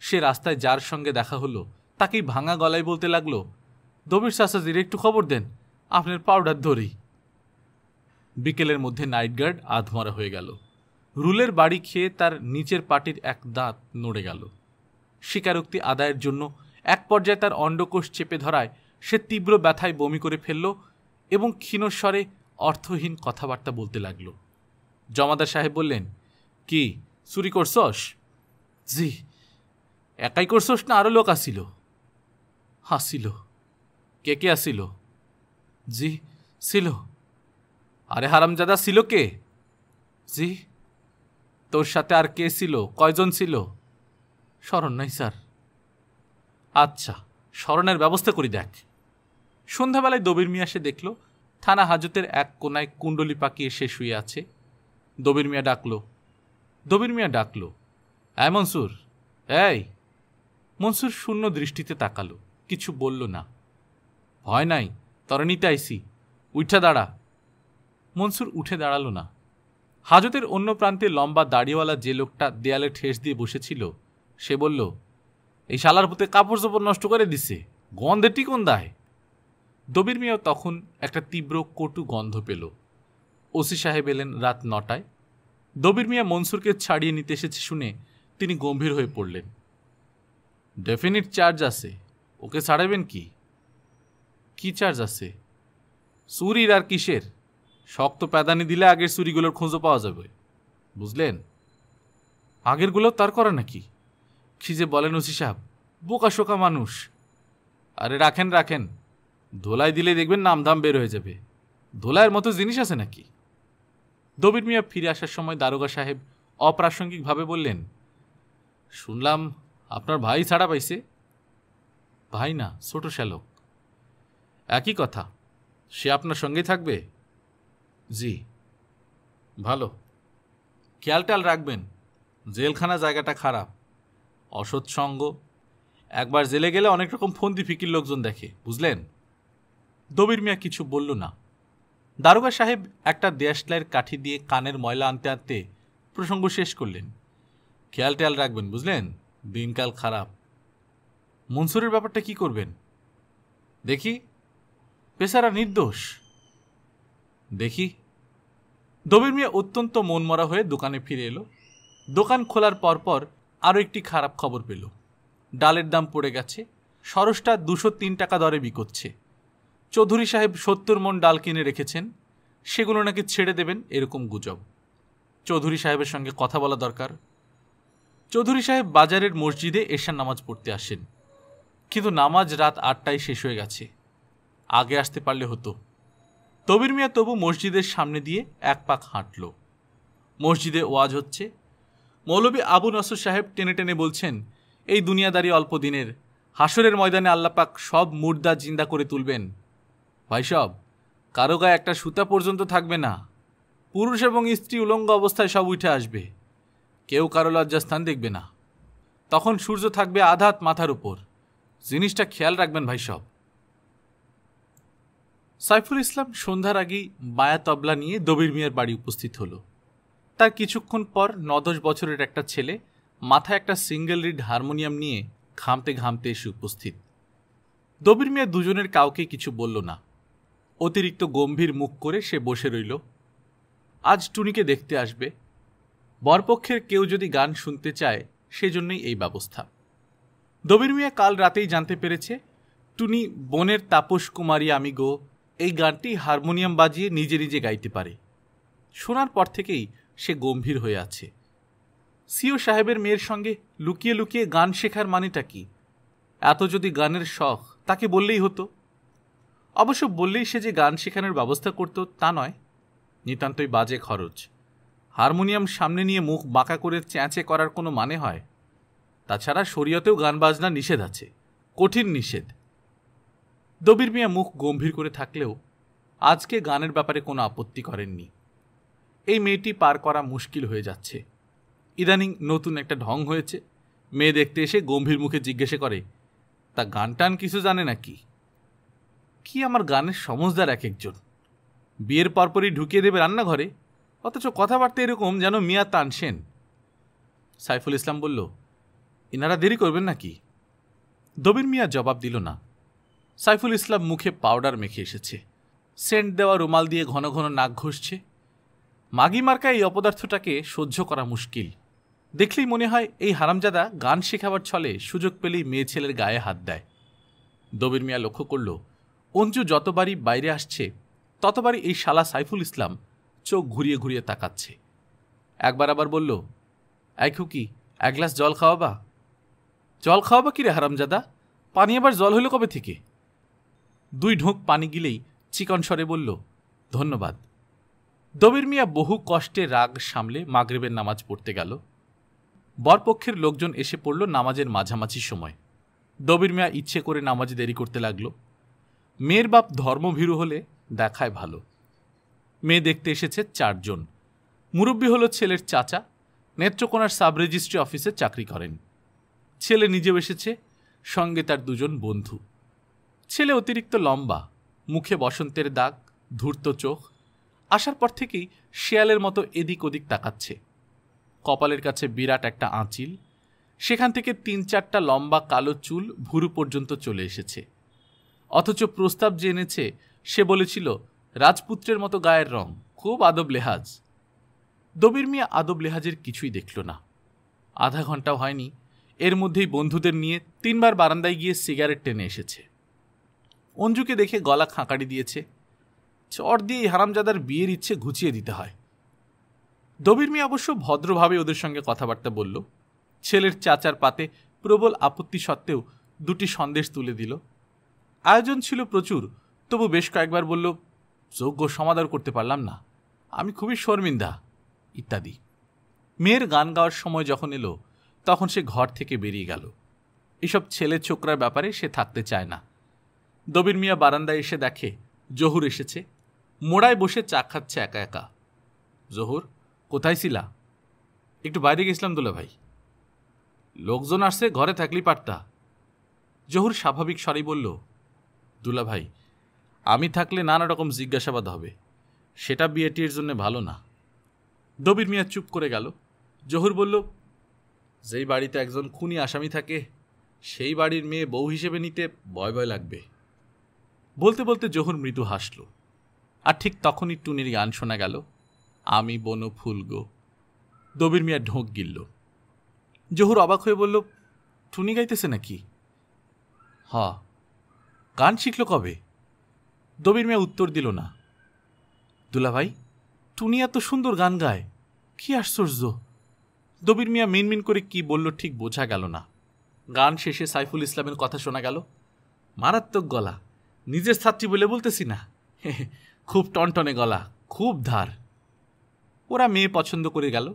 সে রাস্তায় যার সঙ্গে দেখা হলো, তাকেই ভাঙা গলায় বলতে লাগল দবির চাষাজির একটু খবর দেন, আপনার পাউডার ধরেই বিকেলের মধ্যে নাইট গার্ড আধমরা হয়ে গেল। রুলের বাড়ি খেয়ে তার নিচের পাটির এক দাঁত নড়ে গেল। স্বীকারোক্তি আদায়ের জন্য এক পর্যায়ে তার অন্ডকোষ চেপে ধরায় সে তীব্র ব্যথায় বমি করে ফেলল এবং ক্ষীণস্বরে অর্থহীন কথাবার্তা বলতে লাগল। জমাদার সাহেব বললেন, কি, চুরি করছস? জি, একাই করছস না আরও লোক আসিল? হাসিল কে কে আসিল? জি, ছিল। আরে হারামজাদা, ছিল কে? জি, তোর সাথে আর কে ছিল? কয়জন ছিল? স্মরণ নাই, স্যার। আচ্ছা স্মরণের ব্যবস্থা করি দেখ। সন্ধ্যাবেলায় দবির মিয়া সে দেখল, থানা হাজতের এক কোনায় কুণ্ডলি পাকিয়ে সে শুয়ে আছে। দবির মিয়া ডাকল, দবির মিয়া ডাকল। এই মনসুর এই। মনসুর শূন্য দৃষ্টিতে তাকালো, কিছু বলল না। ভয় নাই, তরে নিতে আইসি উঠা দাঁড়া। মনসুর উঠে দাঁড়াল না। হাজতের অন্য প্রান্তে লম্বা দাড়িওয়ালা যে লোকটা দেয়ালে ঠেস দিয়ে বসেছিল, সে বলল, এই শালার পুতে কাপড় চোপড় নষ্ট করে দিছে। গন্ধে টিকন দায়। দবির মিয়াও তখন একটা তীব্র কটু গন্ধ পেল। ওসি সাহেব এলেন রাত নটায়। দবির মিয়া মনসুরকে ছাড়িয়ে নিতে এসেছে শুনে তিনি গম্ভীর হয়ে পড়লেন। ডেফিনিট চার্জ আছে। ওকে ছাড়াবেন কি? কি চার্জ আছে? সুরির আর কিসের? শক্ত প্যাদানি দিলে আগের সুরিগুলোর খোঁজও পাওয়া যাবে। বুঝলেন? আগেরগুলো তার করা নাকি? যে বলেন ওসি সাহেব, বোকা শোকা মানুষ। আরে রাখেন রাখেন। ধোলাই দিলে দেখবেন নামধাম বের হয়ে যাবে। ধোলাইয়ের মতো জিনিস আছে নাকি? দবির মিয়া ফিরে আসার সময় দারোগা সাহেব অপ্রাসঙ্গিকভাবে বললেন, শুনলাম আপনার ভাই ছাড়া পাইছে? ভাই না, ছোট শ্যালক। একই কথা, সে আপনার সঙ্গেই থাকবে? জি। ভালো। খেয়াল টেয়াল রাখবেন, জেলখানা জায়গাটা খারাপ অসৎসঙ্গ একবার জেলে গেলে অনেক রকম ফন্দি ফিকির লোকজন দেখে, বুঝলেন? দবির মিয়া কিছু বলল না। দারোগা সাহেব একটা দেশলাইয়ের কাঠি দিয়ে কানের ময়লা আনতে আনতে প্রসঙ্গ শেষ করলেন। খেয়াল টেয়াল রাখবেন, বুঝলেন? দিনকাল খারাপ। মনসুরের ব্যাপারটা কি করবেন? দেখি। পেশারা নির্দোষ। দেখি। দবির মিয়া অত্যন্ত মনমরা হয়ে দোকানে ফিরে এলো। দোকান খোলার পরপর আরও একটি খারাপ খবর পেল। ডালের দাম পড়ে গেছে। সরসটা দুশো তিন টাকা দরে বিকোচ্ছে। চৌধুরী সাহেব সত্তর মন ডাল কিনে রেখেছেন, সেগুলো নাকি ছেড়ে দেবেন এরকম গুজব। চৌধুরী সাহেবের সঙ্গে কথা বলা দরকার। চৌধুরী সাহেব বাজারের মসজিদে এশার নামাজ পড়তে আসেন, কিন্তু নামাজ রাত আটটায় শেষ হয়ে গেছে। আগে আসতে পারলে হতো। তবির মিয়া তবু মসজিদের সামনে দিয়ে এক পাক হাঁটল। মসজিদে ওয়াজ হচ্ছে, মৌলবী আবু নসর সাহেব টেনে টেনে বলছেন, এই দুনিয়াদারি অল্প দিনের। হাসরের ময়দানে আল্লাপাক সব মুর্দা জিন্দা করে তুলবেন। ভাই সব কারও গায়ে একটা সুতা পর্যন্ত থাকবে না। পুরুষ এবং স্ত্রী উলঙ্গ অবস্থায় সব উঠে আসবে। কেউ কারও লজ্জাস্থান দেখবে না। তখন সূর্য থাকবে আধাত মাথার উপর। জিনিসটা খেয়াল রাখবেন ভাই সব সাইফুল ইসলাম সন্ধ্যার আগেই বায়া তবলা নিয়ে দবির মিয়ার বাড়ি উপস্থিত হলো। তার কিছুক্ষণ পর নদশ বছরের একটা ছেলে মাথায় একটা সিঙ্গেল রিড হারমোনিয়াম নিয়ে ঘামতে ঘামতে এসে উপস্থিত। দবির মিয়া দুজনের কাউকে কিছু বলল না। অতিরিক্ত গম্ভীর মুখ করে সে বসে রইল। আজ টুনিকে দেখতে আসবে। বরপক্ষের কেউ যদি গান শুনতে চায়, সেজন্যই এই ব্যবস্থা। দবির মিয়া কাল রাতেই জানতে পেরেছে, টুনি বনের তাপস কুমারী আমি গো, এই গানটি হারমোনিয়াম বাজিয়ে নিজে নিজে গাইতে পারে। শোনার পর থেকেই সে গম্ভীর হয়ে আছে। সিও সাহেবের মেয়ের সঙ্গে লুকিয়ে লুকিয়ে গান শেখার মানেটা কি? এত যদি গানের শখ, তাকে বললেই হতো। অবশ্য বললেই সে যে গান শেখানোর ব্যবস্থা করত তা নয়। নিতান্তই বাজে খরচ। হারমোনিয়াম সামনে নিয়ে মুখ বাঁকা করে চ্যাঁচে করার কোনো মানে হয়? তাছাড়া শরীয়তেও গান বাজনা নিষেধ আছে। কঠিন নিষেধ। দবির মিয়া মুখ গম্ভীর করে থাকলেও আজকে গানের ব্যাপারে কোনো আপত্তি করেননি। এই মেয়েটি পার করা মুশকিল হয়ে যাচ্ছে। ইদানিং নতুন একটা ঢং হয়েছে। মেয়ে দেখতে এসে গম্ভীর মুখে জিজ্ঞেসে করে, তা গান টান কিছু জানে নাকি? কি আমার গানের সমজদার এক একজন? বিয়ের পরপরই ঢুকিয়ে দেবে রান্নাঘরে? অথচ কথাবার্তা এরকম যেন মিয়া তানসেন সাইফুল ইসলাম বলল, ইনারা দেরি করবেন নাকি? দবির মিয়া জবাব দিল না। সাইফুল ইসলাম মুখে পাউডার মেখে এসেছে। সেন্ট দেওয়া রুমাল দিয়ে ঘন ঘন নাক ঘষছে। মাগি মার্কা এই অপদার্থটাকে সহ্য করা মুশকিল। দেখলেই মনে হয় এই হারামজাদা গান শেখাবার ছলে সুযোগ পেলেই মেয়ে ছেলের গায়ে হাত দেয়। দবির মিয়া লক্ষ্য করল অঞ্জু যতবারই বাইরে আসছে, ততবারই এই শালা সাইফুল ইসলাম চোখ ঘুরিয়ে ঘুরিয়ে তাকাচ্ছে। একবার আবার বলল, এই খুকি, এক গ্লাস জল খাওয়াবা? জল খাওয়াবা কি রে হারামজাদা? পানি আবার জল হইল কবে থেকে? দুই ঢোক পানি গিলেই চিকন স্বরে বলল, ধন্যবাদ। দবির মিয়া বহু কষ্টে রাগ সামলে মাগরেবের নামাজ পড়তে গেল। বরপক্ষের লোকজন এসে পড়ল নামাজের মাঝামাঝি সময়। দবির মিয়া ইচ্ছে করে নামাজ দেরি করতে লাগল। মেয়ের বাপ ধর্মভীরু হলে দেখায় ভালো। মেয়ে দেখতে এসেছে চারজন। মুরব্বী হলো ছেলের চাচা, নেত্রকোনার সাব রেজিস্ট্রি অফিসে চাকরি করেন। ছেলে নিজেও এসেছে, সঙ্গে তার দুজন বন্ধু। ছেলে অতিরিক্ত লম্বা, মুখে বসন্তের দাগ, ধূর্ত চোখ, আসার পর থেকেই শেয়ালের মতো এদিক ওদিক তাকাচ্ছে। কপালের কাছে বিরাট একটা আঁচিল, সেখান থেকে তিন চারটা লম্বা কালো চুল ভুরু পর্যন্ত চলে এসেছে। অথচ প্রস্তাব যে এনেছে, সে বলেছিল, রাজপুত্রের মতো গায়ের রং, খুব আদব লেহাজ। দবির মিয়া আদব লেহাজের কিছুই দেখল না। আধা ঘন্টাও হয়নি, এর মধ্যেই বন্ধুদের নিয়ে তিনবার বারান্দায় গিয়ে সিগারেট টেনে এসেছে। অঞ্জুকে দেখে গলা খাঁকাড়ি দিয়েছে, চর দিয়ে হারামজাদার বিয়ের ইচ্ছে ঘুচিয়ে দিতে হয়। দবির মিয়া অবশ্য ভদ্রভাবে ওদের সঙ্গে কথাবার্তা বলল, ছেলের চাচার পাতে প্রবল আপত্তি সত্ত্বেও দুটি সন্দেশ তুলে দিল আয়োজন ছিল প্রচুর, তবু বেশ কয়েকবার বলল, যোগ্য সমাদর করতে পারলাম না। আমি খুবই শর্মিন্দা, ইত্যাদি। মেয়ের গান গাওয়ার সময় যখন এলো, তখন সে ঘর থেকে বেরিয়ে গেল। এসব ছেলে ছোকরার ব্যাপারে সে থাকতে চায় না। দবির মিয়া বারান্দায় এসে দেখে, জহুর এসেছে। মোড়ায় বসে চা খাচ্ছে একা একা। জহুর, কোথায় ছিলা? একটু বাইরে গেছিলাম দুলা ভাই। লোকজন আসছে, ঘরে থাকলি পারতা। জহুর স্বাভাবিক স্বরেই বলল দুলা ভাই আমি থাকলে নানা রকম জিজ্ঞাসাবাদ হবে। সেটা বিয়েটির জন্য ভালো না। দবির মিয়া চুপ করে গেল। জহুর বলল, যেই বাড়িতে একজন খুনি আসামি থাকে, সেই বাড়ির মেয়ে বউ হিসেবে নিতে ভয় ভয় লাগবে। বলতে বলতে জহুর মৃদু হাসল। আর ঠিক তখনই টুনির গান শোনা গেল, আমি বনো ফুল গো। দবির মিয়া ঢোক গিলল। জহুর অবাক হয়ে বলল, টুনি গাইতেছে নাকি? হ গান শিখল কবে? দবির মিয়া উত্তর দিল না। দুলাভাই, টুনি এত সুন্দর গান গায়, কি আশ্চর্য। দবির মিয়া মিনমিন করে কি বলল ঠিক বোঝা গেল না। গান শেষে সাইফুল ইসলামের কথা শোনা গেল। মারাত্মক গলা। নিজের ছাত্রী বলে বলতেছি না। খুব টনটনে গলা, খুব ধার। ওরা মেয়ে পছন্দ করে গেল।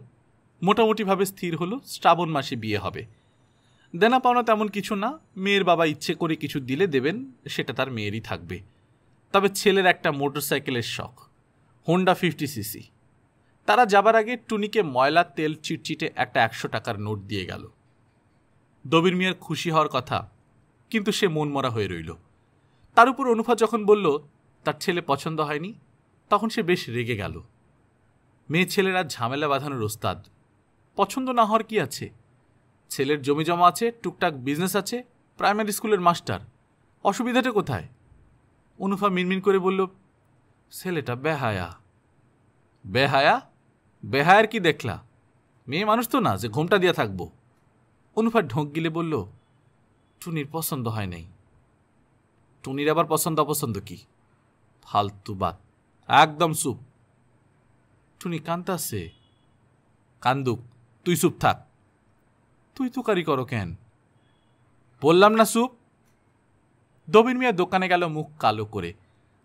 মোটামুটিভাবে স্থির হলো, শ্রাবণ মাসে বিয়ে হবে। দেনা পাওনা তেমন কিছু না, মেয়ের বাবা ইচ্ছে করে কিছু দিলে দেবেন, সেটা তার মেয়েরই থাকবে। তবে ছেলের একটা মোটরসাইকেলের শখ হোন্ডা ফিফটি সিসি তারা যাবার আগে টুনিকে ময়লা, তেল, চিটচিটে একটা একশো টাকার নোট দিয়ে গেল। দবির মিয়ার খুশি হওয়ার কথা, কিন্তু সে মনমরা হয়ে রইল। তার উপর অনুভা যখন বলল, তার ছেলে পছন্দ হয়নি, তখন সে বেশ রেগে গেল। মেয়ে ছেলেরা ঝামেলা বাঁধানোর ওস্তাদ, পছন্দ না হওয়ার কি আছে? ছেলের জমি জমা আছে, টুকটাক বিজনেস আছে প্রাইমারি স্কুলের মাস্টার অসুবিধাটা কোথায়? অনুফা মিনমিন করে বলল, ছেলেটা বেহায়া। বেহায়া? বেহায়ার কি দেখলা? মেয়ে মানুষ তো না, যে ঘুমটা দিয়া থাকব। অনুভা ঢোক গিলে বলল, টুনির পছন্দ হয় নাই। টুনির আবার পছন্দ অপছন্দ কি? ফালতু বাত, একদম চুপ। টুনি কান্তাছে কান্দুক, তুই চুপ থাক। তুই তুকারি করো কেন? বললাম না, চুপ। দবির মিয়া দোকানে গেল মুখ কালো করে।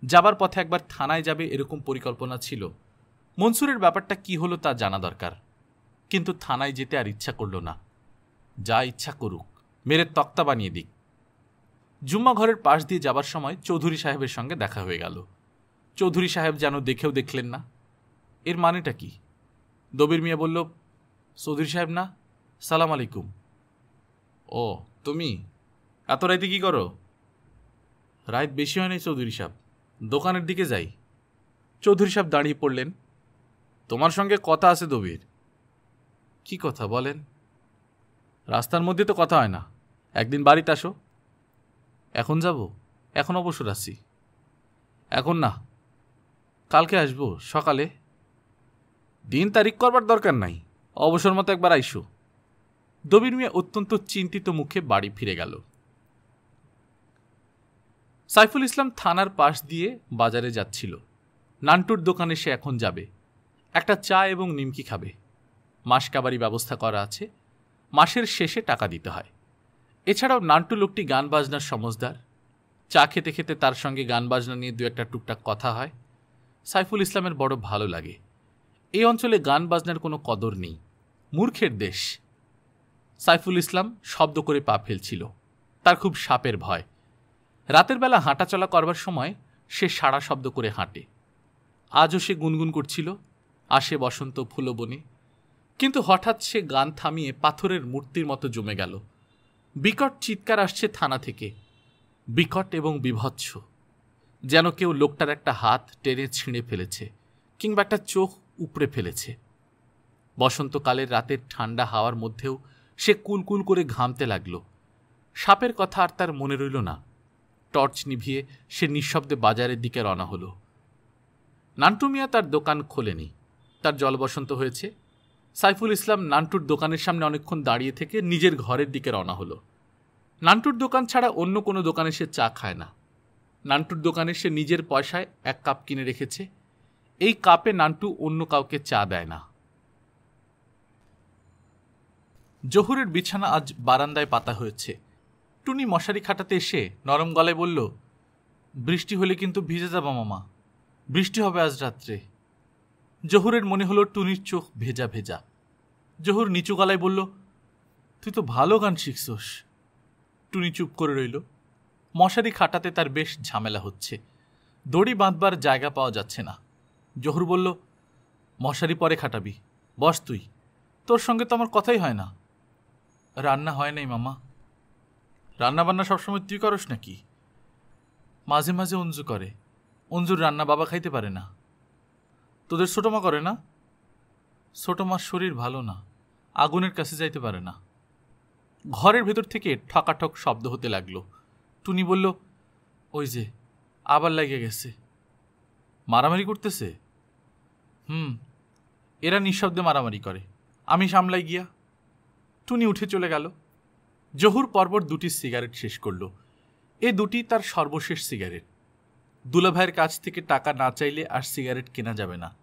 যাবার পথে একবার থানায় যাবে এরকম পরিকল্পনা ছিল। মনসুরের ব্যাপারটা কি হলো তা জানা দরকার। কিন্তু থানায় যেতে আর ইচ্ছা করল না। যা ইচ্ছা করুক, মেরে তক্তা বানিয়ে দিক। জুম্মা ঘরের পাশ দিয়ে যাবার সময় চৌধুরী সাহেবের সঙ্গে দেখা হয়ে গেল। চৌধুরী সাহেব যেন দেখেও দেখলেন না। এর মানেটা কি? দবির মিয়া বলল, চৌধুরী সাহেব না সালাম আলাইকুম। ও, তুমি? এত রাইতে কি করো? রাত বেশি হয় নাই চৌধুরী সাহেব। দোকানের দিকে যাই। চৌধুরী সাহেব দাঁড়িয়ে পড়লেন। তোমার সঙ্গে কথা আছে দবির। কি কথা বলেন? রাস্তার মধ্যে তো কথা হয় না। একদিন বাড়িতে আসো। এখন যাব, এখন অবসর আসি এখন না, কালকে আসব, সকালে। দিন তারিখ করবার দরকার নাই। অবসর মতো একবার আইসো। দবির মিয়া অত্যন্ত চিন্তিত মুখে বাড়ি ফিরে গেল। সাইফুল ইসলাম থানার পাশ দিয়ে বাজারে যাচ্ছিল। নান্টুর দোকানে সে এখন যাবে। একটা চা এবং নিমকি খাবে। মাস কাবারি ব্যবস্থা করা আছে। মাসের শেষে টাকা দিতে হয়। এছাড়াও নান্টু লোকটি গান বাজনার সমজদার চা খেতে খেতে তার সঙ্গে গান বাজনা নিয়ে দু একটা টুকটাক কথা হয়। সাইফুল ইসলামের বড় ভালো লাগে। এই অঞ্চলে গান বাজনার কোনো কদর নেই। মূর্খের দেশ। সাইফুল ইসলাম শব্দ করে পা ফেলছিল। তার খুব সাপের ভয়। রাতের বেলা হাঁটাচলা করবার সময় সে সাড়া শব্দ করে হাঁটে। আজও সে গুনগুন করছিল আসে বসন্ত ফুলবনে কিন্তু হঠাৎ সে গান থামিয়ে পাথরের মূর্তির মতো জমে গেল। বিকট চিৎকার আসছে থানা থেকে। বিকট এবং বিভৎস। যেন কেউ লোকটার একটা হাত টেনে ছিঁড়ে ফেলেছে, কিংবা একটা চোখ উপড়ে ফেলেছে। বসন্তকালের রাতের ঠান্ডা হাওয়ার মধ্যেও সে কুলকুল করে ঘামতে লাগল। সাপের কথা আর তার মনে রইল না। টর্চ নিভিয়ে সে নিঃশব্দে বাজারের দিকে রওনা হলো। নান্টু মিয়া তার দোকান খোলেনি। তার জলবসন্ত হয়েছে। সাইফুল ইসলাম নান্টুর দোকানের সামনে অনেকক্ষণ দাঁড়িয়ে থেকে নিজের ঘরের দিকে রওনা হলো। নান্টুর দোকান ছাড়া অন্য কোনো দোকানে সে চা খায় না। নান্টুর দোকানে সে নিজের পয়সায় এক কাপ কিনে রেখেছে। এই কাপে নান্টু অন্য কাউকে চা দেয় না। জহুরের বিছানা আজ বারান্দায় পাতা হয়েছে। টুনি মশারি খাটাতে এসে নরম গলায় বলল, বৃষ্টি হলে কিন্তু ভিজে যাবা মামা। বৃষ্টি হবে আজ রাত্রে। জহুরের মনে হলো টুনির চোখ ভেজা ভেজা। জহুর নিচু গলায় বলল, তুই তো ভালো গান শিখছস। টুনি চুপ করে রইল। মশারি খাটাতে তার বেশ ঝামেলা হচ্ছে। দড়ি বাঁধবার জায়গা পাওয়া যাচ্ছে না। জহুর বলল, মশারি পরে খাটাবি। বস তুই। তোর সঙ্গে তো আমার কথাই হয় না। রান্না হয় নাই মামা। রান্না বান্না সবসময় তুই করস নাকি? মাঝে মাঝে অঞ্জু করে। অঞ্জুর রান্না বাবা খাইতে পারে না। তোদের ছোটো মা করে না? ছোটো মার শরীর ভালো না। আগুনের কাছে যাইতে পারে না। ঘরের ভেতর থেকে ঠকাঠক শব্দ হতে লাগল। টুনি বলল, ওই যে, আবার লাগে গেছে। মারামারি করতেছে? হুম, এরা নিঃশব্দে মারামারি করে। আমি সামলাই গিয়া টুনি উঠে চলে গেল। জহুর পরপর দুটি সিগারেট শেষ করল। এ দুটি তার সর্বশেষ সিগারেট। দুলাভাইয়ের কাছ থেকে টাকা না চাইলে আর সিগারেট কেনা যাবে না।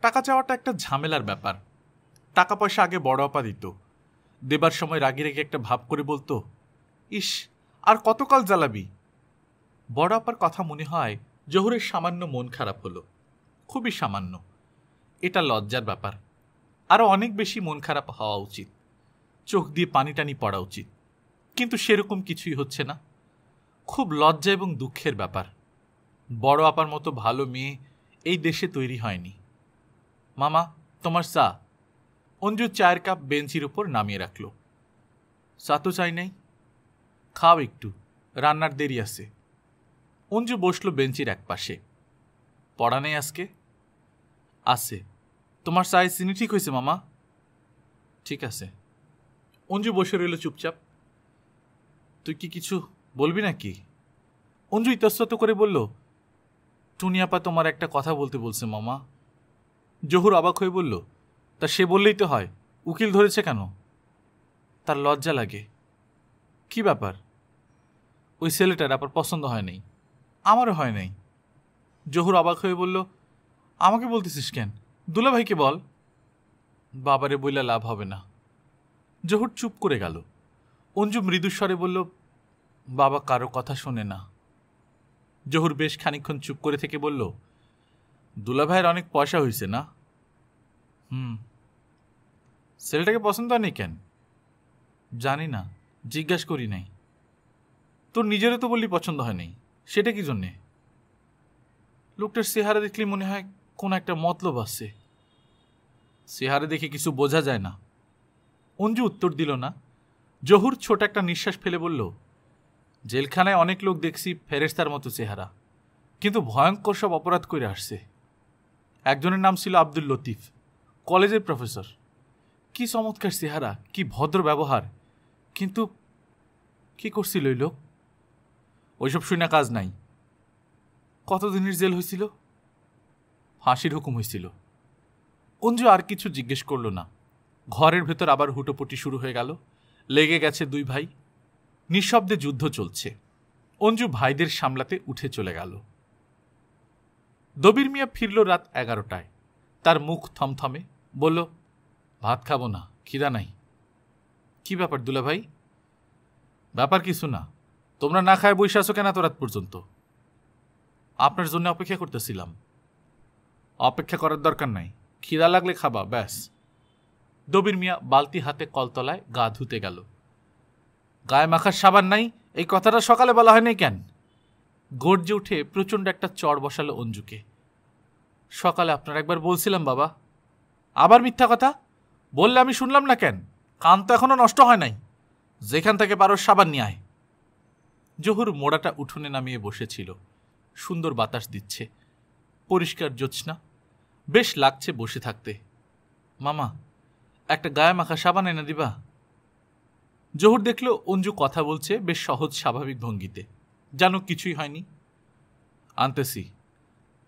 টাকা চাওয়াটা একটা ঝামেলার ব্যাপার। টাকা পয়সা আগে বড় আপা দিত। দেবার সময় রাগি রেগে একটা ভাব করে বলতো, ইস, আর কতকাল জ্বালাবি? বড় আপার কথা মনে হয় জহুরের সামান্য মন খারাপ হলো। খুবই সামান্য। এটা লজ্জার ব্যাপার। আরও অনেক বেশি মন খারাপ হওয়া উচিত। চোখ দিয়ে পানি টানি পড়া উচিত। কিন্তু সেরকম কিছুই হচ্ছে না। খুব লজ্জা এবং দুঃখের ব্যাপার। বড় আপার মতো ভালো মেয়ে এই দেশে তৈরি হয়নি। মামা, তোমার চা। অঞ্জু চায়ের কাপ বেঞ্চির উপর নামিয়ে রাখল। চা তো চাই নাই। খাও একটু। রান্নার দেরি আছে। অঞ্জু বসল বেঞ্চির এক পাশে পড়া নেই আজকে? আছে। তোমার চায়ে চিনি ঠিক হয়েছে মামা? ঠিক আছে। অঞ্জু বসে রইল চুপচাপ। তুই কি কিছু বলবি নাকি? অঞ্জু ইতস্তত করে বলল টুনিয়াপা তোমার একটা কথা বলতে বলছে, মামা। জহুর অবাক হয়ে বলল, তা সে বললেই তো হয়। উকিল ধরেছে কেন? তার লজ্জা লাগে। কি ব্যাপার? ওই ছেলেটার আবার পছন্দ হয় নাই। আমারও হয় নাই। জহুর অবাক হয়ে বলল, আমাকে বলতেছিস কেন? দুলা ভাইকে বল, বাবারে বইলা লাভ হবে না। জহুর চুপ করে গেল। অঞ্জু মৃদুস্বরে বলল, বাবা কারও কথা শোনে না। জহুর বেশ খানিক্ষণ চুপ করে থেকে বলল, দুলাভাইয়ের অনেক পয়সা হয়েছে না? হুম। ছেলেটাকে পছন্দ হয়নি কেন? জানি না, জিজ্ঞাসা করি নাই। তোর নিজেরও তো বললি পছন্দ হয় নাই সেটা কি জন্যে? লোকটার চেহারা দেখলে মনে হয় কোন একটা মতলব আছে। চেহারা দেখে কিছু বোঝা যায় না। অঞ্জু উত্তর দিল না। জহুর ছোট একটা নিঃশ্বাস ফেলে বলল, জেলখানায় অনেক লোক দেখছি ফেরেস্তার মতো চেহারা, কিন্তু ভয়ঙ্কর সব অপরাধ করে আসছে। একজনের নাম ছিল আব্দুল লতিফ, কলেজের প্রফেসর। কি চমৎকার চেহারা, কি ভদ্র ব্যবহার, কিন্তু কি করছিল ওই লোক? ওইসব শুনে কাজ নাই। কতদিনের জেল হয়েছিল? ফাঁসির হুকুম হয়েছিল। অঞ্জু আর কিছু জিজ্ঞেস করল না। ঘরের ভেতর আবার হুটোপুটি শুরু হয়ে গেল। লেগে গেছে দুই ভাই। নিঃশব্দে যুদ্ধ চলছে। অঞ্জু ভাইদের সামলাতে উঠে চলে গেল। দবির মিয়া ফিরল রাত এগারোটায়। তার মুখ থমথমে। বলল, ভাত খাব না, খিদা নাই। কি ব্যাপার দুলা ভাই ব্যাপার কিছু না। তোমরা না খায় বসে আসো কেন এত রাত পর্যন্ত? আপনার জন্য অপেক্ষা করতেছিলাম। অপেক্ষা করার দরকার নাই। খিদা লাগলে খাবা, ব্যাস। দবির মিয়া বালতি হাতে কলতলায় গা ধুতে গেল। গায়ে মাখার সাবান নাই, এই কথাটা সকালে বলা হয়নি কেন? গর্জে উঠে প্রচণ্ড একটা চড় বসালো অঞ্জুকে। সকালে আপনার একবার বলছিলাম, বাবা। আবার মিথ্যা কথা? বললে আমি শুনলাম না কেন? কান তো এখনও নষ্ট হয় নাই। যেখান থেকে পারো সাবান নিয়ে আয়। জহুর মোড়াটা উঠোনে নামিয়ে বসেছিল। সুন্দর বাতাস দিচ্ছে। পরিষ্কার জ্যোৎস্না। বেশ লাগছে বসে থাকতে। মামা, একটা গায়ে মাখা সাবান এনে দিবা। জহুর দেখল অঞ্জু কথা বলছে বেশ সহজ স্বাভাবিক ভঙ্গিতে। জানো কিছুই হয়নি। আনতেছি।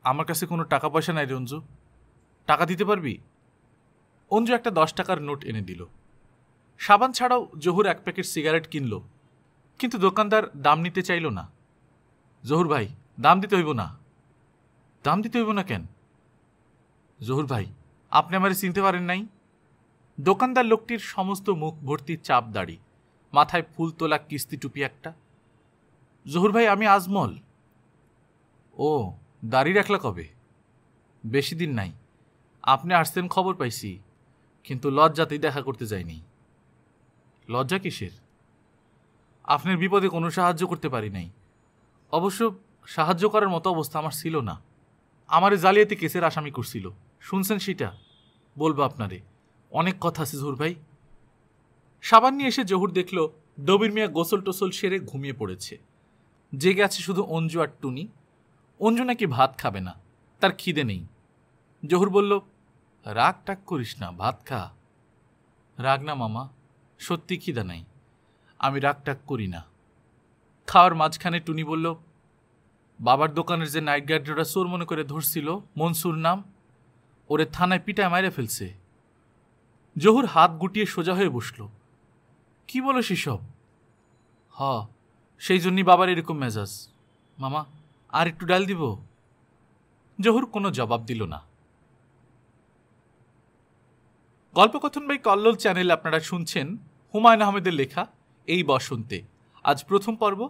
আমার কাছে কোনো টাকা পয়সা নাই রে অঞ্জু। টাকা দিতে পারবি? অঞ্জু একটা দশ টাকার নোট এনে দিল। সাবান ছাড়াও জহুর এক প্যাকেট সিগারেট কিনল, কিন্তু দোকানদার দাম নিতে চাইল না। জহুর ভাই, দাম দিতে হইব না। দাম দিতে হইব না কেন? জহুর ভাই, আপনি আমারে চিনতে পারেন নাই? দোকানদার লোকটির সমস্ত মুখ ভর্তি চাপ দাড়ি, মাথায় ফুল তোলা কিস্তি টুপি একটা। জহুর ভাই, আমি আজমল। ও, দাড়ি রাখলা কবে? বেশি দিন নাই। আপনি আসতেন খবর পাইছি, কিন্তু লজ্জাতেই দেখা করতে যায়নি লজ্জা কিসের? আপনার বিপদে কোনো সাহায্য করতে পারি নাই। অবশ্য সাহায্য করার মতো অবস্থা আমার ছিল না। আমারে জালিয়াতি কেসের আসামি করছিল। শুনছেন সেটা? বলব আপনারে। অনেক কথা আছে জহুর ভাই। সাবান নিয়ে এসে জহুর দেখল ডবির মিয়া গোসল টোসল সেরে ঘুমিয়ে পড়েছে। জেগে আছে শুধু অঞ্জু আর টুনি। অঞ্জু নাকি ভাত খাবে না, তার খিদে নেই। জহুর বলল, রাগ টাক করিস না, ভাত খা। রাগ না মামা, সত্যি খিদা নাই, আমি রাগ টাক করি না। খাওয়ার মাঝখানে টুনি বলল, বাবার দোকানের যে নাইট গার্ডরা চোর মনে করে ধরছিল, মনসুর নাম ওরে থানায় পিটায় মাইরে ফেলছে। জহুর হাত গুটিয়ে সোজা হয়ে বসল। কি বলো সেসব হ, সেই জন্যই বাবার এরকম মেজাজ। মামা, আর একটু ডাল দিব? জহুর কোনো জবাব দিল না। গল্পকথন বাই কল্লোল চ্যানেল আপনারা শুনছেন হুমায়ুন আহমেদের লেখা এই বসন্তে। আজ প্রথম পর্ব।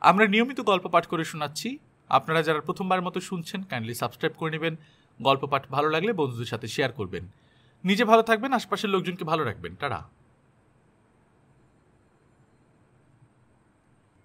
আমরা নিয়মিত গল্প পাঠ করে শোনাচ্ছি। আপনারা যারা প্রথমবার মতো শুনছেন কাইন্ডলি সাবস্ক্রাইব করে নেবেন। গল্প পাঠ ভালো লাগলে বন্ধুদের সাথে শেয়ার করবেন। নিজে ভালো থাকবেন, আশপাশের লোকজনকে ভালো রাখবেন। টাটা।